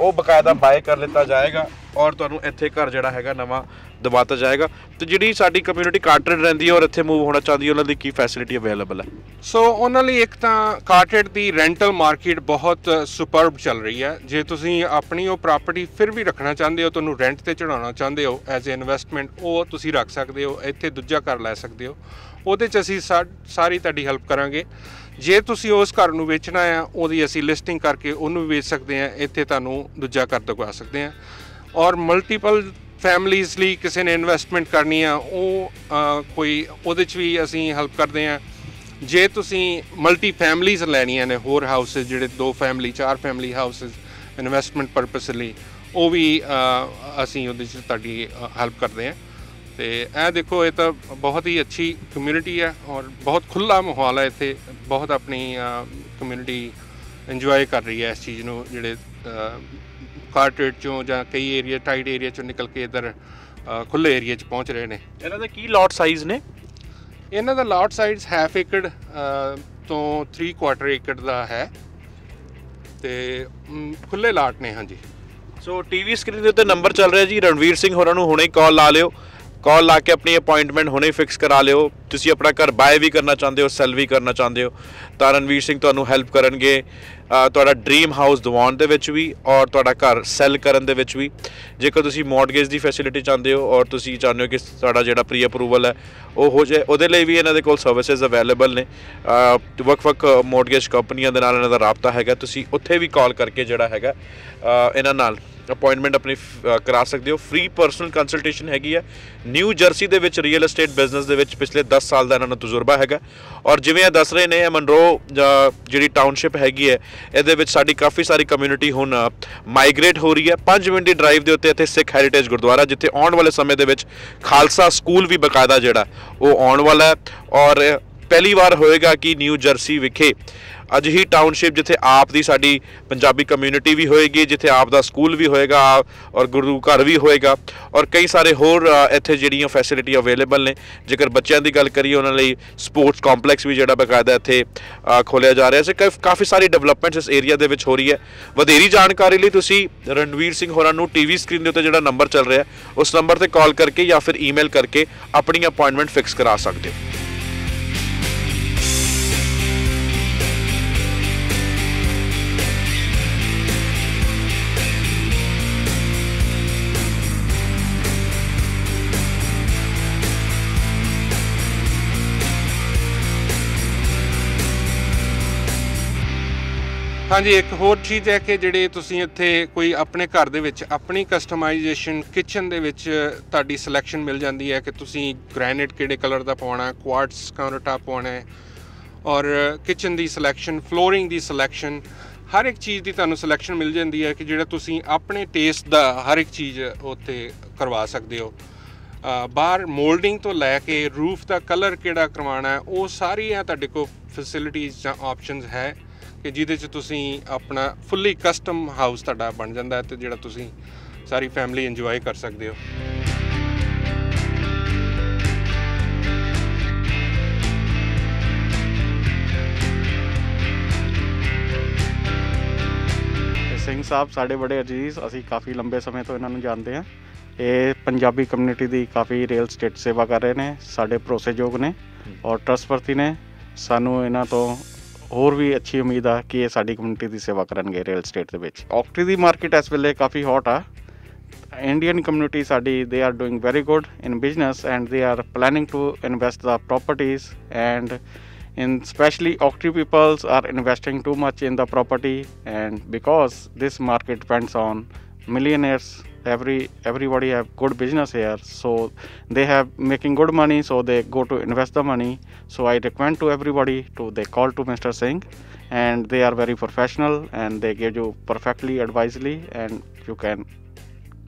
ਉਹ ਬਕਾਇਦਾ ਬਾਏ ਕਰ ਲਿੱਤਾ ਜਾਏਗਾ। ਔਰ ਤੁਹਾਨੂੰ ਇੱਥੇ ਘਰ ਜਿਹੜਾ ਹੈਗਾ ਨਵਾਂ ਦਵਾਤਾ ਜਾਏਗਾ। ਤੇ ਜਿਹੜੀ ਸਾਡੀ ਕਮਿਊਨਿਟੀ ਕਾਰਟਰੇਟ ਰਹਿੰਦੀ ਹੈ ਔਰ ਇੱਥੇ ਮੂਵ ਹੋਣਾ ਚਾਹੁੰਦੀ ਹੈ, ਉਹਨਾਂ ਦੀ ਕੀ ਫੈਸਿਲਿਟੀ ਅਵੇਲੇਬਲ ਹੈ?
ਸੋ ਉਹਨਾਂ ਲਈ ਇੱਕ ਤਾਂ ਕਾਰਟਰੇਟ ਦੀ ਰੈਂਟਲ ਮਾਰਕੀਟ ਬਹੁਤ ਸੁਪਰਬ ਚੱਲ ਰਹੀ ਹੈ। ਜੇ ਤੁਸੀਂ ਆਪਣੀ ਉਹ ਪ੍ਰਾਪਰਟੀ ਫਿਰ ਵੀ ਰੱਖਣਾ ਚਾਹੁੰਦੇ ਹੋ, ਤੁਹਾਨੂੰ ਰੈਂਟ ਤੇ ਚੜਾਉਣਾ ਚਾਹੁੰਦੇ ਹੋ ਐਜ਼ ਅ ਇਨਵੈਸਟਮੈਂਟ ਉਹ ਤੁਸੀਂ ਰੱਖ ਸਕਦੇ ਹੋ, ਇੱਥੇ ਦੂਜਾ ਘਰ ਲੈ ਸਕਦੇ ਹੋ। ਉਹਦੇ 'ਚ ਅਸੀਂ ਸਾ- ਸਾਰੀ ਤੁਹਾਡੀ ਹੈਲਪ ਕਰਾਂਗੇ। ਜੇ ਤੁਸੀਂ ਉਸ ਘਰ ਨੂੰ ਵੇਚਣਾ ਆ ਉਹਦੀ ਅਸੀਂ ਲਿਸਟਿੰਗ ਕਰਕੇ ਉਹਨੂੰ ਵੀ ਵੇਚ ਸਕਦੇ ਆ ਇੱਥੇ ਤੁਹਾਨੂੰ ਦੂਜਾ ਘਰ ਦਵਾ ਸਕਦੇ ਆ ਔਰ ਮਲਟੀਪਲ ਫੈਮਲੀਜ਼ ਲਈ ਕਿਸੇ ਨੇ ਇਨਵੈਸਟਮੈਂਟ ਕਰਨੀ ਆ, ਉਹ ਕੋਈ, ਉਹਦੇ 'ਚ ਵੀ ਅਸੀਂ ਹੈਲਪ ਕਰਦੇ ਆ। ਜੇ ਤੁਸੀਂ ਮਲਟੀ ਫੈਮਲੀਜ਼ ਲੈਣੀਆਂ ਨੇ, ਹੋਰ ਹਾਊਸਸ ਜਿਹੜੇ ਦੋ ਫੈਮਲੀ ਚਾਰ ਫੈਮਲੀ ਹਾਊਸਸ ਇਨਵੈਸਟਮੈਂਟ ਪਰਪਸ ਲਈ, ਉਹ ਵੀ ਅਸੀਂ ਉਹਦੇ 'ਚ ਤੁਹਾਡੀ ਹੈਲਪ ਕਰਦੇ ਆ। ਤੇ ਇਹ ਦੇਖੋ, ਇਹ ਤਾਂ ਬਹੁਤ ਹੀ ਅੱਛੀ ਕਮਿਊਨਿਟੀ ਹੈ ਔਰ ਬਹੁਤ ਖੁੱਲਾ ਮਾਹੌਲ ਹੈ ਇੱਥੇ। ਬਹੁਤ ਆਪਣੀ ਕਮਿਊਨਿਟੀ ਇੰਜੋਏ ਕਰ ਰਹੀ ਹੈ ਇਸ ਚੀਜ਼ ਨੂੰ, ਜਿਹੜੇ ਕਾਰਟਰੇਟ ਚੋਂ ਜਾਂ ਕਈ ਏਰੀਆ ਟਾਈਟ ਏਰੀਆ ਚੋਂ ਨਿਕਲ ਕੇ ਇਧਰ ਖੁੱਲੇ ਏਰੀਆ 'ਚ ਪਹੁੰਚ ਰਹੇ ਨੇ।
ਇਹਨਾਂ ਦੇ ਕੀ ਲੋਟ ਸਾਈਜ਼ ਨੇ?
ਇਹਨਾਂ ਦਾ ਲਾਟ ਸਾਈਜ਼ ਹਾਫ ਏਕੜ ਤੋਂ 3 ਕੁਆਟਰ ਏਕੜ ਦਾ ਹੈ। ਤੇ ਖੁੱਲੇ ਲਾਟ ਨੇ ਹਾਂਜੀ।
ਸੋ ਟੀਵੀ ਸਕਰੀਨ ਦੇ ਉੱਤੇ ਨੰਬਰ ਚੱਲ ਰਿਹਾ ਜੀ। ਰਣਵੀਰ ਸਿੰਘ ਹੋਰਾਂ ਨੂੰ ਹੁਣੇ ਕਾਲ ਲਾ ਲਿਓ। ਕਾਲ ਲਾ ਕੇ ਆਪਣੀ ਅਪਾਇੰਟਮੈਂਟ ਹੁਣੇ ਫਿਕਸ ਕਰਾ ਲਿਓ। ਤੁਸੀਂ ਆਪਣਾ ਘਰ ਬਾਏ ਵੀ ਕਰਨਾ ਚਾਹੁੰਦੇ ਹੋ ਸੈਲ ਵੀ ਕਰਨਾ ਚਾਹੁੰਦੇ ਹੋ। ਤਾਂ ਰਣਵੀਰ ਸਿੰਘ ਤੁਹਾਨੂੰ ਹੈਲਪ ਕਰਨਗੇ। ਤੁਹਾਡਾ ਡ੍ਰੀਮ ਹਾਊਸ ਦਿਵਾਉਣ ਦੇ ਵਿੱਚ ਵੀ ਔਰ ਤੁਹਾਡਾ ਘਰ ਸੈਲ ਕਰਨ ਦੇ ਵਿੱਚ ਵੀ। ਜੇਕਰ ਤੁਸੀਂ ਮੌਰਗੇਜ ਦੀ ਫੈਸਿਲਿਟੀ ਚਾਹੁੰਦੇ ਹੋ ਔਰ ਤੁਸੀਂ ਚਾਹੁੰਦੇ ਹੋ ਕਿ ਤੁਹਾਡਾ ਜਿਹੜਾ ਪ੍ਰੀ ਅਪਰੂਵਲ ਹੈ, ਉਹ ਹੋ ਜਾਏ। ਉਹਦੇ ਲਈ ਵੀ ਇਹਨਾਂ ਦੇ ਕੋਲ ਸਰਵਿਸਿਜ਼ ਅਵੇਲੇਬਲ ਨੇ। ਵੱਖ-ਵੱਖ ਮੌਰਗੇਜ ਕੰਪਨੀਆਂ ਦੇ ਨਾਲ ਇਹਨਾਂ ਦਾ ਰਾਬਤਾ ਹੈਗਾ। ਤੁਸੀਂ ਉੱਥੇ ਵੀ ਕਾਲ ਕਰਕੇ ਜਿਹੜਾ ਹੈਗਾ ਇਹਨਾਂ ਨਾਲ ਅਪਾਇੰਟਮੈਂਟ ਆਪਣੀ ਕਰਾ ਸਕਦੇ ਹੋ। ਫ੍ਰੀ ਪਰਸਨਲ ਕੰਸਲਟੇਸ਼ਨ ਹੈਗੀ ਹੈ। ਨਿਊ ਜਰਸੀ ਦੇ ਵਿੱਚ ਰੀਅਲ ਏਸਟੇਟ ਬਿਜ਼ਨਸ ਦੇ ਵਿੱਚ ਪਿਛਲੇ 10 ਸਾਲ ਦਾ ਇਹਨਾਂ ਨੂੰ ਤਜਰਬਾ ਹੈਗਾ। ਔਰ ਜਿਵੇਂ ਇਹ ਦੱਸ ਰਹੇ ਨੇ, ਇਹ ਮਨਰੋ ਜਿਹੜੀ ਟਾਊਨਸ਼ਿਪ ਹੈਗੀ ਹੈ, ਇਹਦੇ ਵਿੱਚ ਸਾਡੀ ਕਾਫੀ ਸਾਰੀ ਕਮਿਊਨਿਟੀ ਹੁਣ ਮਾਈਗ੍ਰੇਟ ਹੋ ਰਹੀ ਹੈ। 5 ਮਿੰਟ ਦੀ ਡਰਾਈਵ ਦੇ ਉੱਤੇ ਇੱਥੇ ਸਿੱਖ ਹੈਰੀਟੇਜ ਗੁਰਦੁਆਰਾ, ਜਿੱਥੇ ਆਉਣ ਵਾਲੇ ਸਮੇਂ ਦੇ ਵਿੱਚ ਖਾਲਸਾ ਸਕੂਲ ਵੀ ਬਕਾਇਦਾ ਜਿਹੜਾ, ਉਹ ਆਉਣ ਵਾਲਾ ਹੈ। ਔਰ ਪਹਿਲੀ ਵਾਰ ਹੋਏਗਾ ਕਿ ਨਿਊ ਜਰਸੀ ਵਿਖੇ ਅਜਿਹੀ ਟਾਊਨਸ਼ਿਪ ਜਿੱਥੇ ਆਪ ਦੀ ਸਾਡੀ ਪੰਜਾਬੀ ਕਮਿਊਨਿਟੀ ਵੀ ਹੋਏਗੀ ਜਿੱਥੇ ਆਪ ਦਾ ਸਕੂਲ ਵੀ ਹੋਏਗਾ ਔਰ ਗੁਰੂ ਘਰ ਵੀ ਹੋਏਗਾ ਔਰ ਕਈ ਸਾਰੇ ਹੋਰ ਇੱਥੇ ਜਿਹੜੀਆਂ ਫੈਸਿਲਿਟੀ ਅਵੇਲੇਬਲ ਨੇ ਜੇਕਰ ਬੱਚਿਆਂ ਦੀ ਗੱਲ ਕਰੀਏ ਉਹਨਾਂ ਲਈ ਸਪੋਰਟਸ ਕੰਪਲੈਕਸ ਵੀ ਜਿਹੜਾ ਬਕਾਇਦਾ ਇੱਥੇ ਅ, ਖੋਲ੍ਹਿਆ ਜਾ ਰਿਹਾ। ਹੈ ਸੇ ਕਾਫੀ ਸਾਰੀ ਡਿਵੈਲਪਮੈਂਟਸ ਇਸ ਏਰੀਆ ਦੇ ਵਿੱਚ ਹੋ ਰਹੀ ਹੈ। ਵਧੇਰੀ ਜਾਣਕਾਰੀ ਲਈ ਤੁਸੀਂ ਰਣਵੀਰ ਸਿੰਘ ਹੋਰਾਂ ਨੂੰ ਟੀਵੀ ਸਕਰੀਨ ਦੇ ਉੱਤੇ ਜਿਹੜਾ ਨੰਬਰ ਚੱਲ ਰਿਹਾ ਉਸ ਨੰਬਰ ਤੇ ਕਾਲ ਕਰਕੇ ਜਾਂ ਫਿਰ ਈਮੇਲ ਕਰਕੇ ਆਪਣੀ ਅਪਾਇੰਟਮੈਂਟ ਫਿਕਸ ਕਰਾ ਸਕਦੇ ਹੋ।
ਹਾਂਜੀ, ਇੱਕ ਹੋਰ ਚੀਜ਼ ਹੈ ਕਿ ਜਿਹੜੇ ਤੁਸੀਂ ਇੱਥੇ ਕੋਈ ਆਪਣੇ ਘਰ ਦੇ ਵਿੱਚ ਆਪਣੀ ਕਸਟਮਾਈਜੇਸ਼ਨ ਕਿਚਨ ਦੇ ਵਿੱਚ ਤੁਹਾਡੀ ਸਿਲੈਕਸ਼ਨ ਮਿਲ ਜਾਂਦੀ ਹੈ ਕਿ ਤੁਸੀਂ ਗ੍ਰੈਨਾਈਟ ਕਿਹੜੇ ਕਲਰ ਦਾ ਪਾਉਣਾ ਹੈ ਕੁਆਰਟਸ ਕਾਊਂਟਰਟਾਪ ਪਾਉਣਾ ਹੈ ਔਰ ਕਿਚਨ ਦੀ ਸਿਲੈਕਸ਼ਨ ਫਲੋਰਿੰਗ ਦੀ ਸਿਲੈਕਸ਼ਨ ਹਰ ਇੱਕ ਚੀਜ਼ ਦੀ ਤੁਹਾਨੂੰ ਸਿਲੈਕਸ਼ਨ ਮਿਲ ਜਾਂਦੀ ਹੈ ਕਿ ਜਿਹੜਾ ਤੁਸੀਂ ਆਪਣੇ ਟੇਸਟ ਦਾ ਹਰ ਇੱਕ ਚੀਜ਼ ਉੱਥੇ ਕਰਵਾ ਸਕਦੇ ਹੋ। ਬਾਹਰ ਮੋਲਡਿੰਗ ਤੋਂ ਲੈ ਕੇ ਰੂਫ ਦਾ ਕਲਰ ਕਿਹੜਾ ਕਰਵਾਉਣਾ ਹੈ, ਉਹ ਸਾਰੀਆਂ ਤੁਹਾਡੇ ਕੋਲ ਫੈਸਿਲਿਟੀਆਂ ਜਾਂ ਆਪਸ਼ਨਸ ਹੈ। ਕਿ ਜਿਹਦੇ 'ਚ ਤੁਸੀਂ ਆਪਣਾ ਫੁੱਲੀ ਕਸਟਮ ਹਾਊਸ ਤੁਹਾਡਾ ਬਣ ਜਾਂਦਾ ਹੈ ਤੇ ਜਿਹੜਾ ਤੁਸੀਂ ਸਾਰੀ ਫੈਮਿਲੀ ਇੰਜੋਏ ਕਰ ਸਕਦੇ ਹੋ।
ਤੇ ਸਿੰਘ ਸਾਹਿਬ ਸਾਡੇ ਬੜੇ ਅਜੀਜ਼ ਅਸੀਂ ਕਾਫੀ ਲੰਬੇ ਸਮੇਂ ਤੋਂ ਇਹਨਾਂ ਨੂੰ ਜਾਣਦੇ ਹਾਂ। ਇਹ ਪੰਜਾਬੀ ਕਮਿਊਨਿਟੀ ਦੀ ਕਾਫੀ ਰੀਅਲ ਸਟੇਟ ਸੇਵਾ ਕਰ ਰਹੇ ਨੇ ਸਾਡੇ ਭਰੋਸੇਯੋਗ ਨੇ ਔਰ ਟਰਸਟਵਰਤੀ ਨੇ। ਸਾਨੂੰ ਇਹਨਾਂ ਤੋਂ ਹੋਰ ਵੀ ਅੱਛੀ ਉਮੀਦ ਆ ਕਿ ਇਹ ਸਾਡੀ ਕਮਿਊਨਿਟੀ ਦੀ ਸੇਵਾ ਕਰਨਗੇ ਰੀਅਲ ਸਟੇਟ ਦੇ ਵਿੱਚ ਆਕਟਰੀ ਦੀ ਮਾਰਕੀਟ ਇਸ ਵੇਲੇ ਕਾਫੀ ਹੌਟ ਆ ਇੰਡੀਅਨ ਕਮਿਊਨਿਟੀ ਸਾਡੀ they are doing very good in business and they are planning to invest the properties and in especially Octree peoples are investing too much in the property and because this market depends on millionaires every everybody have good business here so they have making good money so they go to invest the money so i recommend to everybody to they call to mr singh and they are very professional and they give you perfectly advisely and you can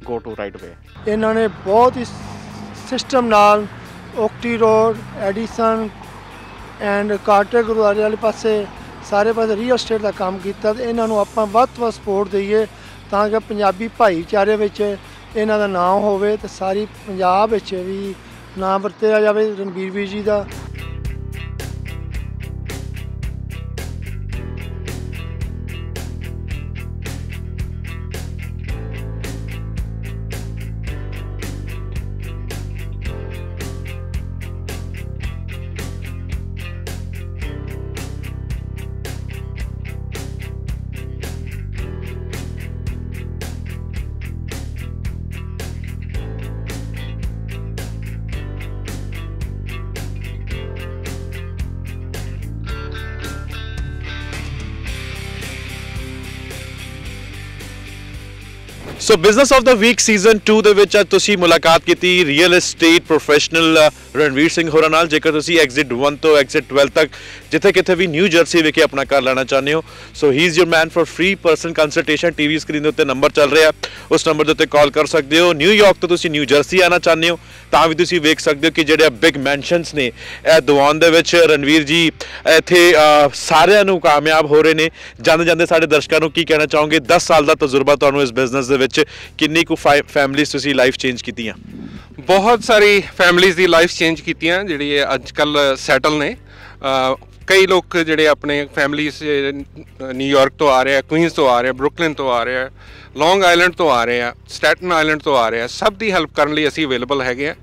go to right way
ਇਹਨਾਂ ਨੇ ਬਹੁਤ ਹੀ system ਨਾਲ Oak Tree road Edison and Carteret ਗੁਰਦੁਆਰੇ ਵਾਲੇ ਪਾਸੇ ਸਾਰੇ ਪਾਸੇ ਰੀਅਲ ਸਟੇਟ ਦਾ ਕੰਮ ਕੀਤਾ ਤੇ ਇਹਨਾਂ ਨੂੰ ਆਪਾਂ ਵੱਧ ਤੋਂ ਵੱਧ ਸਪੋਰਟ ਦਈਏ ਤਾਂ ਕਿ ਪੰਜਾਬੀ ਭਾਈਚਾਰੇ ਵਿੱਚ ਇਹਨਾਂ ਦਾ ਨਾਮ ਹੋਵੇ ਤੇ ਸਾਰੀ ਪੰਜਾਬ ਵਿੱਚ ਵੀ ਨਾਮ ਵਰਤਿਆ ਜਾਵੇ। ਰਣਬੀਰ ਵੀਰ ਜੀ ਦਾ
business of the week season 2 ਦੇ ਵਿੱਚ ਅੱਜ ਤੁਸੀਂ ਮੁਲਾਕਾਤ ਕੀਤੀ real estate professional Ranveer Singh ਹੋਰਾਂ ਨਾਲ। ਜੇਕਰ ਤੁਸੀਂ ਐਗਜ਼ਿਟ 1 ਤੋਂ ਐਗਜ਼ਿਟ 12 ਤੱਕ ਜਿੱਥੇ ਕਿਤੇ ਵੀ ਨਿਊ ਜਰਸੀ ਵਿਖੇ ਆਪਣਾ ਘਰ ਲੈਣਾ ਚਾਹੁੰਦੇ ਹੋ so he is your man for free person consultation TV screen ਦੇ ਉੱਤੇ ਨੰਬਰ ਚੱਲ ਰਿਹਾ। ਉਸ ਨੰਬਰ ਦੇ ਉੱਤੇ ਕਾਲ ਕਰ ਸਕਦੇ ਹੋ। ਨਿਊਯਾਰਕ ਤੋਂ ਤੁਸੀਂ ਨਿਊ ਜਰਸੀ ਆਣਾ ਚਾਹੁੰਦੇ ਹੋ, ਤਾਂ ਵੀ ਤੁਸੀਂ ਵੇਖ ਸਕਦੇ ਹੋ ਕਿ ਜਿਹੜੇ ਬਿਗ ਮੈਂਸ਼ਨਸ ਨੇ, ਇਹ ਦੀਵਾਨ ਦੇ ਵਿੱਚ ਰਣਵੀਰ ਜੀ, ਇੱਥੇ ਸਾਰਿਆਂ ਨੂੰ ਕਾਮਯਾਬ ਹੋ ਰਹੇ ਨੇ। ਜਾਂਦੇ ਜਾਂਦੇ ਸਾਡੇ ਦਰਸ਼ਕਾਂ ਨੂੰ ਕੀ ਕਹਿਣਾ ਚਾਹੋਗੇ? 10 ਸਾਲ ਦਾ ਤਜਰਬਾ ਤੁਹਾਨੂੰ ਇਸ ਬਿਜ਼ਨਸ ਦੇ ਵਿੱਚ ਕਿੰਨੀ ਕੁ ਫੈਮਿਲੀਜ਼ ਤੁਸੀਂ ਲਾਈਫ ਚੇਂਜ ਕੀਤੀਆਂ?
ਬਹੁਤ ਸਾਰੀ ਫੈਮਿਲੀਜ਼ ਦੀ ਲਾਈਫ ਚੇਂਜ ਕੀਤੀਆਂ, ਜਿਹੜੀ ਅੱਜ ਕੱਲ ਸੈਟਲ ਨੇ। ਕਈ ਲੋਕ ਜਿਹੜੇ ਆਪਣੇ ਫੈਮਿਲੀਜ਼ ਨਿਊਯਾਰਕ ਤੋਂ ਆ ਰਹੇ ਆ ਕੁਈਨਸ ਤੋਂ ਆ ਰਹੇ ਆ ਬਰੁਕਲਿਨ ਤੋਂ ਆ ਰਹੇ ਆ ਲੌਂਗ ਆਈਲੈਂਡ ਤੋਂ ਆ ਰਹੇ ਆ ਸਟੈਟਨ ਆਈਲੈਂਡ ਤੋਂ ਆ ਰਹੇ ਆ, ਸਭ ਦੀ ਹੈਲਪ ਕਰਨ ਲਈ ਅਸੀਂ ਅਵੇਲੇਬਲ ਹੈਗੇ ਆ।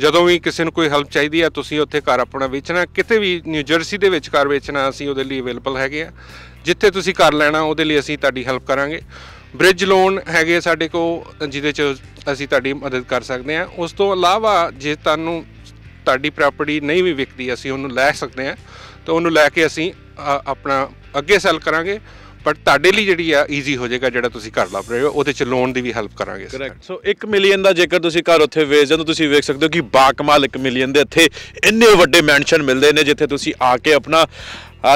ਜਦੋਂ ਵੀ ਕਿਸੇ ਨੂੰ ਕੋਈ ਹੈਲਪ ਚਾਹੀਦੀ ਆ, ਤੁਸੀਂ ਉੱਥੇ ਘਰ ਆਪਣਾ ਵੇਚਣਾ, ਕਿਤੇ ਵੀ ਨਿਊ ਜਰਸੀ ਦੇ ਵਿੱਚ ਘਰ ਵੇਚਣਾ, ਅਸੀਂ ਉਹਦੇ ਲਈ ਅਵੇਲੇਬਲ ਹੈਗੇ ਆ। ਜਿੱਥੇ ਤੁਸੀਂ ਘਰ ਲੈਣਾ, ਉਹਦੇ ਲਈ ਅਸੀਂ ਤੁਹਾਡੀ ਹੈਲਪ ਕਰਾਂਗੇ। ਬ੍ਰਿਜ ਲੋਨ ਹੈਗੇ ਸਾਡੇ ਕੋਲ, ਜਿਹਦੇ ਚ ਅਸੀਂ ਤੁਹਾਡੀ ਮਦਦ ਕਰ ਸਕਦੇ ਹਾਂ। ਉਸ ਤੋਂ ਇਲਾਵਾ ਜੇ ਤੁਹਾਨੂੰ ਤੁਹਾਡੀ ਪ੍ਰਾਪਰਟੀ ਨਹੀਂ ਵੀ ਵਿਕਦੀ, ਅਸੀਂ ਉਹਨੂੰ ਲੈ ਸਕਦੇ ਹਾਂ। ਤਾਂ ਉਹਨੂੰ ਲੈ ਕੇ ਅਸੀਂ ਆਪਣਾ ਅੱਗੇ ਸੈਲ ਕਰਾਂਗੇ। ਬਟ ਤੁਹਾਡੇ ਲਈ ਜਿਹੜੀ ਆ ਈਜ਼ੀ ਹੋ ਜਾਏਗਾ ਜਿਹੜਾ ਤੁਸੀਂ ਘਰ ਲੱਭ ਰਹੇ ਹੋ, ਉਹਦੇ ਚ ਲੋਨ ਦੀ ਵੀ ਹੈਲਪ ਕਰਾਂਗੇ
ਕਰੈਕਟ ਸੋ 1 ਮਿਲੀਅਨ ਦਾ ਜੇਕਰ ਤੁਸੀਂ ਘਰ ਉੱਥੇ ਵੇਚ ਜਾਂਦੇ ਹੋ, ਤੁਸੀਂ ਵੇਖ ਸਕਦੇ ਹੋ ਕਿ ਬਾਕਮਾਲ 1 ਮਿਲੀਅਨ ਦੇ ਇੱਥੇ ਇੰਨੇ ਵੱਡੇ ਮੈਂਸ਼ਨ ਮਿਲਦੇ ਨੇ, ਜਿੱਥੇ ਤੁਸੀਂ ਆ ਕੇ ਆਪਣਾ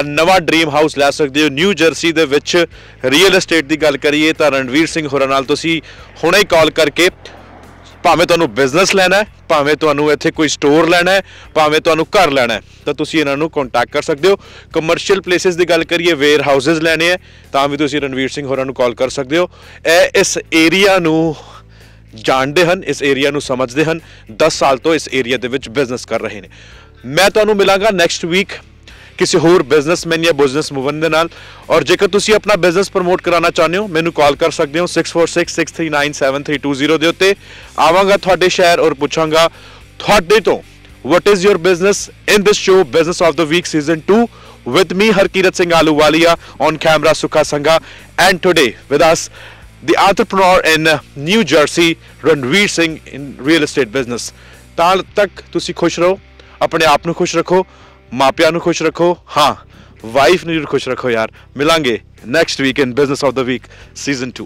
ਨਵਾਂ ਡ੍ਰੀਮ ਹਾਊਸ ਲੈ ਸਕਦੇ ਹੋ। ਨਿਊ ਜਰਸੀ ਦੇ ਵਿੱਚ ਰੀਅਲ ਏਸਟੇਟ ਦੀ ਗੱਲ ਕਰੀਏ ਤਾਂ ਰਣਵੀਰ ਸਿੰਘ ਹੋਰਾਂ ਨਾਲ ਤੁਸੀਂ ਹੁਣੇ ਹੀ ਕਾਲ ਕਰਕੇ ਭਾਵੇਂ ਤੁਹਾਨੂੰ ਬਿਜ਼ਨਸ ਲੈਣਾ ਹੈ, ਭਾਵੇਂ ਤੁਹਾਨੂੰ ਇੱਥੇ ਕੋਈ ਸਟੋਰ ਲੈਣਾ ਹੈ, ਭਾਵੇਂ ਤੁਹਾਨੂੰ ਘਰ ਲੈਣਾ ਹੈ, ਤਾਂ ਤੁਸੀਂ ਇਹਨਾਂ ਨੂੰ ਕੰਟੈਕਟ ਕਰ ਸਕਦੇ ਹੋ। ਕਮਰਸ਼ੀਅਲ ਪਲੇਸਿਸ ਦੀ ਗੱਲ ਕਰੀਏ ਵੇਅਰ ਹਾਊਸਸ ਲੈਣੇ ਹੈ, ਤਾਂ ਵੀ ਤੁਸੀਂ ਰਣਵੀਰ ਸਿੰਘ ਹੋਰਾਂ ਨੂੰ ਕਾਲ ਕਰ ਸਕਦੇ ਹੋ। ਇਹ ਇਸ ਏਰੀਆ ਨੂੰ ਜਾਣਦੇ ਹਨ, ਇਸ ਏਰੀਆ ਨੂੰ ਸਮਝਦੇ ਹਨ 10 ਸਾਲ ਤੋਂ ਇਸ ਏਰੀਆ ਦੇ ਵਿੱਚ ਬਿਜ਼ਨਸ ਕਰ ਰਹੇ ਨੇ। ਮੈਂ ਤੁਹਾਨੂੰ ਮਿਲਾਂਗਾ ਨੈਕਸਟ ਵੀਕ ਕਿਸੇ ਹੋਰ ਬਿਜ਼ਨਸਮੈਨ ਜਾਂ ਬਿਜ਼ਨਸ ਮੂਵਨ ਦੇ ਨਾਲ ਔਰ ਜੇਕਰ ਤੁਸੀਂ ਆਪਣਾ ਬਿਜ਼ਨਸ ਪ੍ਰਮੋਟ ਕਰਾਉਣਾ ਚਾਹੁੰਦੇ ਹੋ ਮੈਨੂੰ ਕਾਲ ਕਰ ਸਕਦੇ ਹੋ 6466397320 ਦੇ ਉੱਤੇ ਆਵਾਂਗਾ ਤੁਹਾਡੇ ਸ਼ਹਿਰ ਔਰ ਪੁੱਛਾਂਗਾ ਤੁਹਾਡੇ ਤੋਂ what is your business in this show business of the week season 2 with me harkirat singh aluwalia on camera sukha sangha and today with us the entrepreneur in new jersey ranveer singh in real estate business ਤਾਂ ਤੱਕ ਤੁਸੀਂ ਖੁਸ਼ ਰਹੋ ਆਪਣੇ ਆਪ ਨੂੰ ਖੁਸ਼ ਰੱਖੋ ਮਾਪਿਆਂ ਨੂੰ ਖੁਸ਼ ਰੱਖੋ। ਹਾਂ ਵਾਈਫ ਨੂੰ ਖੁਸ਼ ਰੱਖੋ ਯਾਰ। ਮਿਲਾਂਗੇ next week in business of the week season 2